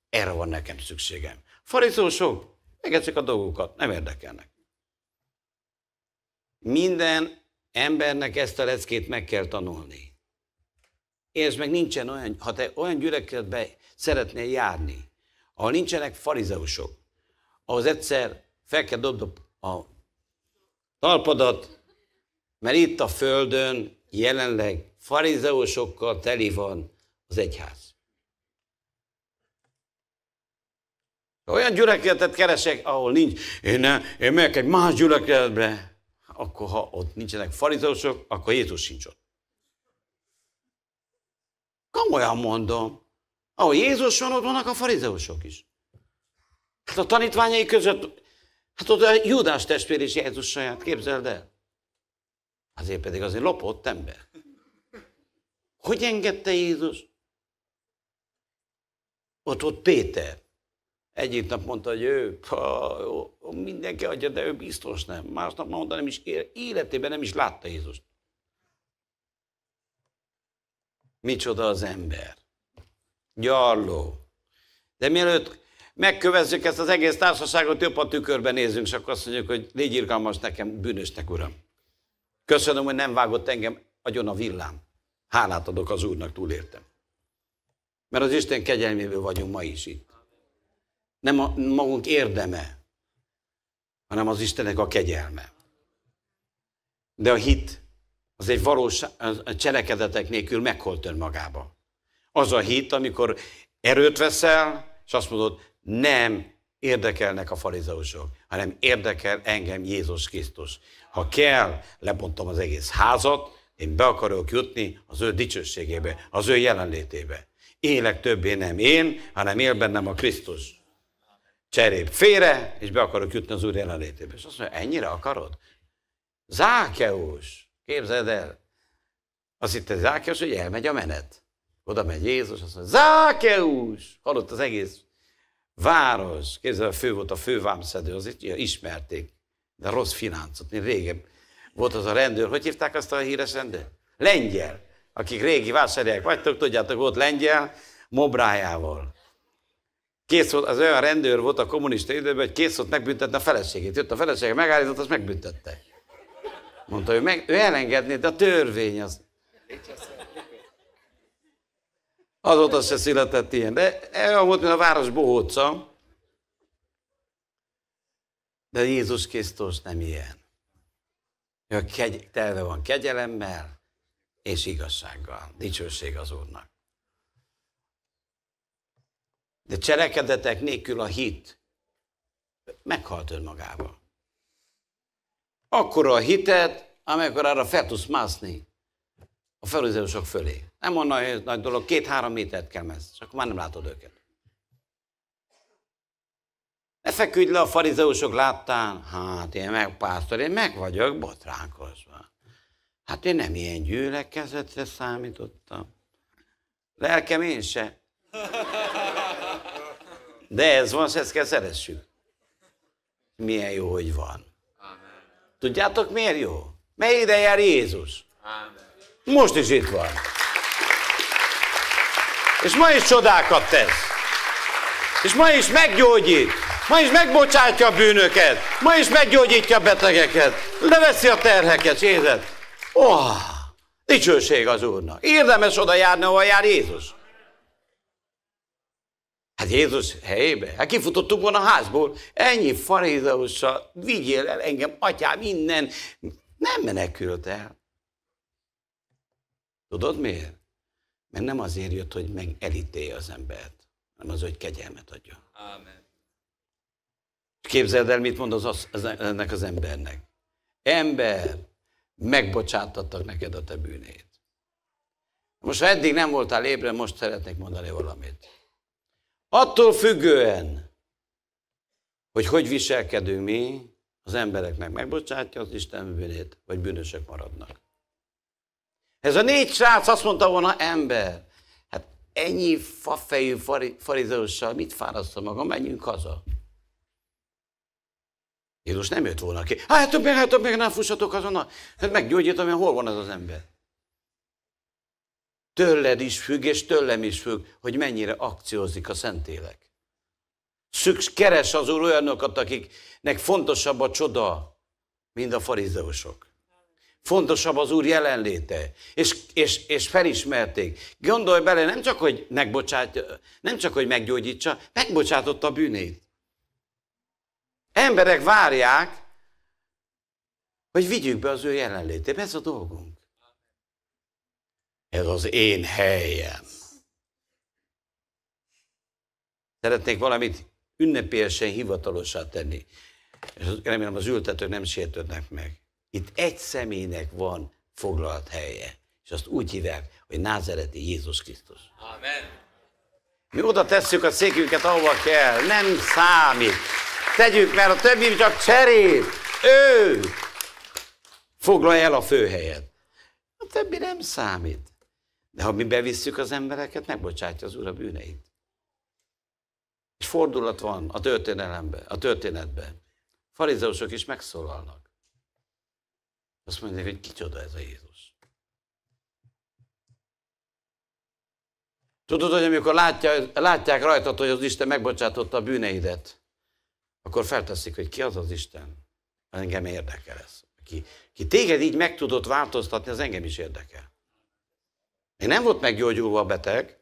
Speaker 1: erre van nekem szükségem. Farizósok, megeszik a dolgokat, nem érdekelnek. Minden embernek ezt a leckét meg kell tanulni. És meg nincsen olyan, ha te olyan gyülekezetbe szeretnél járni, ahol nincsenek farizeusok, ahhoz egyszer fel kell dobd a talpadat, mert itt a földön jelenleg farizeusokkal teli van az egyház. Olyan gyülekezetet keresek, ahol nincs, én, ne, én megyek egy más gyülekezetbe, akkor ha ott nincsenek farizeusok, akkor Jézus sincs ott. Komolyan mondom. Ahol Jézus van, ott vannak a farizeusok is. Hát a tanítványai között, hát ott a Júdás testvér is Jézus saját, képzeld el. Azért pedig azért lopott ember. Hogy engedte Jézus? Ott volt Péter. Egyik nap mondta, hogy ő, ha, mindenki adja, de ő biztos nem. Másnap mondta, nem is életében nem is látta Jézust. Micsoda az ember. Gyarló. De mielőtt megkövezzük ezt az egész társaságot, jobb a tükörben nézzünk, és akkor azt mondjuk, hogy légy irgalmas nekem, bűnösnek, Uram. Köszönöm, hogy nem vágott engem agyon a villám. Hálát adok az Úrnak, túlértem. Mert az Isten kegyelméből vagyunk ma is itt. Nem a magunk érdeme, hanem az Istenek a kegyelme. De a hit az egy valós a cselekedetek nélkül meghalt önmagába. Az a hit, amikor erőt veszel, és azt mondod, nem érdekelnek a farizeusok, hanem érdekel engem Jézus Krisztus. Ha kell, lebontom az egész házat, én be akarok jutni az ő dicsőségébe, az ő jelenlétébe. Élek többé nem én, hanem él bennem a Krisztus. Cserép félre, és be akarok jutni az Úr jelenlétébe. És azt mondja, ennyire akarod? Zákeus, képzeld el. Azt hitte Zákeus, hogy elmegy a menet. Oda megy Jézus, azt mondja, Zákeus! Hallott az egész város. Képzeld, fő volt a fővámszedő, az ismerték. De rossz fináncot, mint régen. Volt az a rendőr, hogy hívták azt a híres rendőr? Lengyel. Akik régi vásárják vagytok, tudjátok, volt lengyel, mobrájával. Kész volt, az olyan rendőr volt a kommunista időben, hogy kész volt megbüntetni a feleségét. Jött a felesége, megállított, azt megbüntette. Mondta, hogy meg, ő elengedné, de a törvény az. Azóta se született ilyen. De olyan volt, mint a város bohóca. De Jézus Krisztus nem ilyen. Ő kegy, telve van kegyelemmel és igazsággal. Dicsőség az Úrnak. De cselekedetek nélkül a hit meghalt önmagába. Akkor a hitet, amikor arra fel tudsz mászni a felüzősök fölé. Nem van nagy, nagy dolog, két-három métert kell messz, és akkor már nem látod őket. Ne feküdj le a farizeusok láttán, hát én meg, pásztor, én meg vagyok botránkozva. Hát én nem ilyen gyülekezetre számítottam. Lelkem én se. De ez van, ezt kell szeressük. Milyen jó, hogy van. Amen. Tudjátok, miért jó? Mely ide jár Jézus? Amen. Most is itt van. És ma is csodákat tesz. És ma is meggyógyít. Ma is megbocsátja a bűnöket. Ma is meggyógyítja a betegeket. Leveszi a terheket, érzed? Oh, dicsőség az Úrnak. Érdemes oda járni, ahol jár Jézus. Hát Jézus helyébe? Hát kifutottunk volna a házból. Ennyi farizeussal, vigyél el engem, atyám, innen. Nem menekült el. Tudod miért? Mert nem azért jött, hogy meg elítélje az embert, hanem az, hogy kegyelmet adjon. Amen. Képzeld el, mit mond az, az, ennek az embernek. Ember, megbocsátattak neked a te bűnét. Most ha eddig nem voltál ébren, most szeretnék mondani valamit. Attól függően, hogy hogy viselkedünk mi, az embereknek megbocsátja az Isten bűnét, vagy bűnösök maradnak. Ez a négy srác azt mondta volna, ember, hát ennyi fafejű farizeussal mit fárasztom magam, menjünk haza. Jézus nem jött volna ki. Hát, meg, hát, meg, nem fussatok azonnal. Hát meggyógyítom, hol van az az ember? Tőled is függ, és tőlem is függ, hogy mennyire akciózik a Szentélek. Szüks, keres az Úr olyanokat, akiknek fontosabb a csoda, mint a farizeusok. Fontosabb az Úr jelenléte. És, és, és felismerték. Gondolj bele, nem csak, hogy megbocsátja, nem csak, hogy meggyógyítsa, megbocsátotta a bűnét. Emberek várják, hogy vigyük be az ő jelenlétébe. Ez a dolgunk. Ez az én helyem. Szeretnék valamit ünnepélyesen hivatalosá tenni. És remélem az ültetők nem sértődnek meg. Itt egy személynek van foglalt helye. És azt úgy hívják, hogy názereti Jézus Krisztus. Amen. Mi oda tesszük a székünket, ahova kell. Nem számít. Tegyük, mert a többi csak cserél. Ő foglalja el a főhelyet. A többi nem számít. De ha mi bevisszük az embereket, megbocsátja az Úr a bűneit. És fordulat van a történelemben, a történetben. Farizeusok is megszólalnak. Azt mondják, hogy kicsoda ez a Jézus. Tudod, hogy amikor látja, látják rajtad, hogy az Isten megbocsátotta a bűneidet, akkor felteszik, hogy ki az az Isten. Engem érdekel ez. Ki, ki téged így meg tudott változtatni, az engem is érdekel. Még nem volt meggyógyulva a beteg,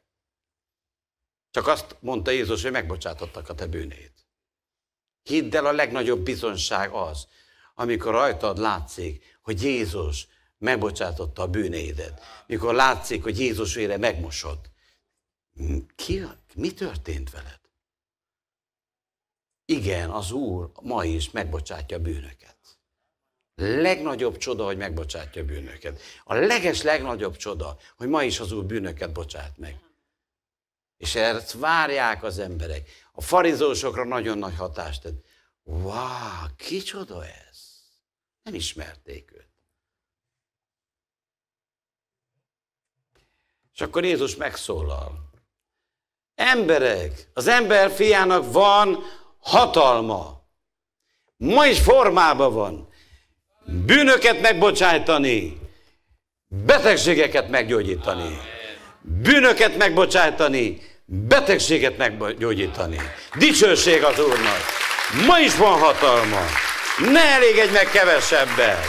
Speaker 1: csak azt mondta Jézus, hogy megbocsátottak a te bűnét. Hidd el, a legnagyobb bizonság az, amikor rajtad látszik, hogy Jézus megbocsátotta a bűnédet. Mikor látszik, hogy Jézus vére megmosod. Ki, mi történt veled? Igen, az Úr ma is megbocsátja a bűnöket. Legnagyobb csoda, hogy megbocsátja a bűnöket. A leges legnagyobb csoda, hogy ma is az Úr bűnöket bocsát meg. És ezt várják az emberek. A farizósokra nagyon nagy hatást tett. Wow, kicsoda ez? Nem ismerték őt. És akkor Jézus megszólal. Emberek, az ember fiának van hatalma. Ma is formában van. Bűnöket megbocsájtani, betegségeket meggyógyítani. Bűnöket megbocsájtani, betegséget meggyógyítani. Dicsőség az Úrnak. Ma is van hatalma. Ne elégedj meg kevesebbel.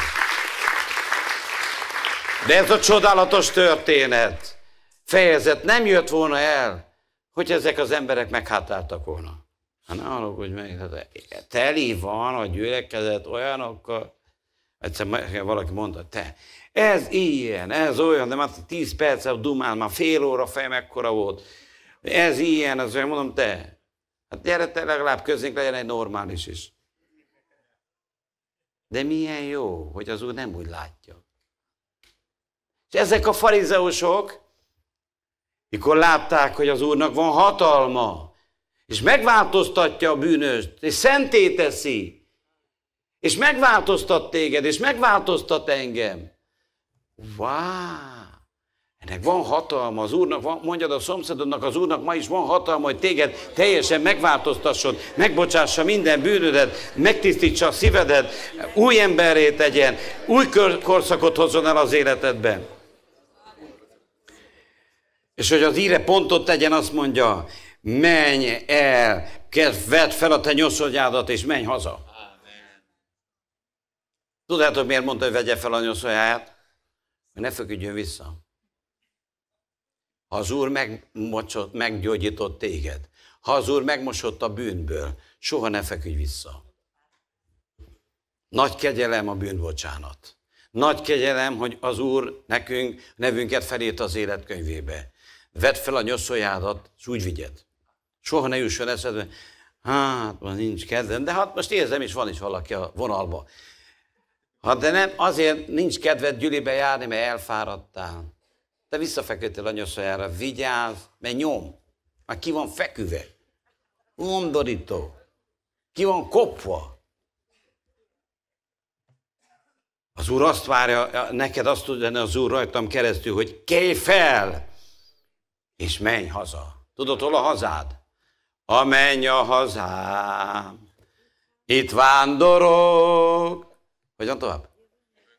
Speaker 1: De ez a csodálatos történet, fejezet nem jött volna el, hogy ezek az emberek meghátáltak volna. Hát ne hogy meg, hát teli van a gyülekezet olyanokkal, egyszer valaki mondta, te, ez ilyen, ez olyan, de már tíz percet dumál, már fél óra fej mekkora volt. Ez ilyen, az olyan, mondom, te, hát gyere te legalább közénk legyen egy normális is. De milyen jó, hogy az Úr nem úgy látja. És ezek a farizeusok, mikor látták, hogy az Úrnak van hatalma, és megváltoztatja a bűnöst, és szenté teszi, és megváltoztat téged, és megváltoztat engem. Wow! Ennek van hatalma, az Úrnak van, mondjad a szomszédodnak, az Úrnak ma is van hatalma, hogy téged teljesen megváltoztasson, megbocsássa minden bűnödet, megtisztítsa a szívedet, új emberré tegyen, új korszakot hozzon el az életedben. És hogy az íre pontot tegyen, azt mondja, menj el, kezd, vedd fel a te nyoszonyádat, és menj haza. Tudjátok, miért mondta, hogy vegye fel a nyoszonyáját? Hogy ne föküdjön vissza. Ha az Úr megmocsott, meggyógyított téged, ha az Úr megmosott a bűnből, soha ne feküdj vissza. Nagy kegyelem a bűnbocsánat. Nagy kegyelem, hogy az Úr nekünk nevünket felírt az életkönyvébe. Vedd fel a nyoszójádat, és úgy vigyed. Soha ne jusson eszedbe, hát ma nincs kedvem, de hát most érzem is, van is valaki a vonalba. Ha de nem, azért nincs kedved gyülibe járni, mert elfáradtál. Te visszafeküdtél a nyoszajára, vigyázz, mert nyom. Már ki van feküve. Undorító. Ki van kopva. Az Úr azt várja, neked azt tudja az Úr rajtam keresztül, hogy kelj fel, és menj haza. Tudod, hol a hazád? A menj a hazám. Itt vándorok. Hogyan tovább?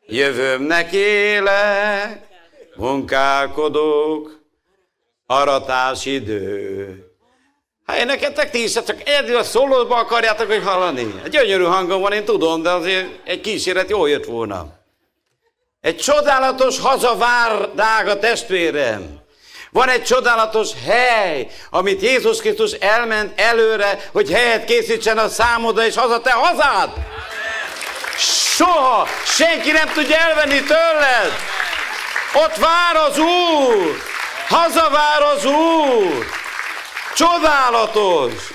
Speaker 1: Jövőmnek élek, munkálkodok, aratás idő. Hát énekeltek ti is, csak egyedül a szólóba akarjátok, hogy hallani. Egy gyönyörű hangom van, én tudom, de azért egy kíséret jól jött volna. Egy csodálatos hazavár, drága testvérem. Van egy csodálatos hely, amit Jézus Krisztus elment előre, hogy helyet készítsen a számodra, és az a te hazád. Soha senki nem tudja elvenni tőled. Ott vár az Úr. Hazavár az Úr. Csodálatos.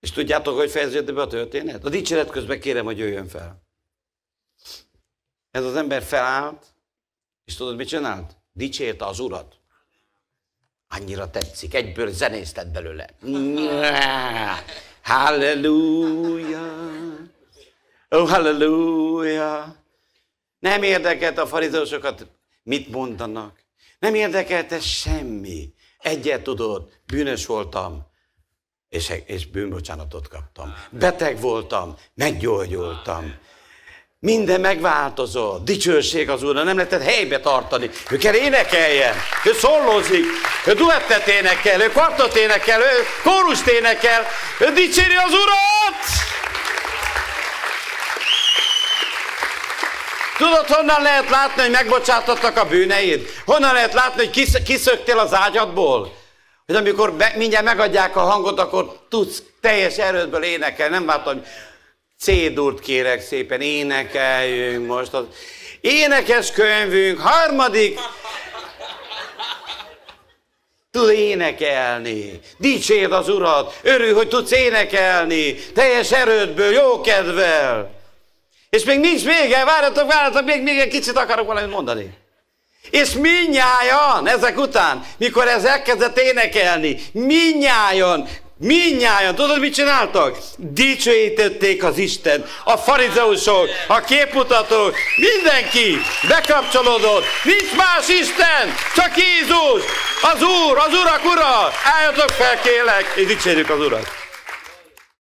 Speaker 1: És tudjátok, hogy fejeződött be a történet? A dicséret közben kérem, hogy jöjjön fel. Ez az ember felállt, és tudod, mit csinált? Dicsérte az urat. Annyira tetszik, egyből zenésztett belőle. Halleluja! Oh, halleluja! Nem érdekelt a farizeusokat, mit mondanak. Nem érdekelte semmi. Egyet tudod, bűnös voltam, és, és bűnbocsánatot kaptam. Beteg voltam, meggyógyultam. Minden megváltozott. Dicsőség az Úrnak, nem lehetett helybe tartani. Ő kell énekeljen, ő szólózik, ő duettet énekel, ő kvartot énekel, ő kórust énekel, ő dicséri az Urat! Tudod, honnan lehet látni, hogy megbocsátottak a bűneid? Honnan lehet látni, hogy kisz, kiszöktél az ágyadból? Hogy amikor be, mindjárt megadják a hangot, akkor tudsz teljes erődből énekelni. Nem látom, Cédult kérek szépen, énekeljünk most. Az énekes könyvünk, harmadik. Tud énekelni. Dicsérd az Urat. Örülj, hogy tudsz énekelni. Teljes erődből, jó kedvel. És még nincs vége, várjatok, várjatok, még, még egy kicsit akarok valamit mondani. És minnyájan ezek után, mikor ez elkezdett énekelni, minnyájan Mindnyájan, tudod, mit csináltak? Dicsőítették az Isten, a farizeusok, a képmutatók, mindenki bekapcsolódott. Nincs más Isten, csak Jézus, az Úr, az Urak Ura. Álljatok fel, kélek, és dicsérjük az Urat.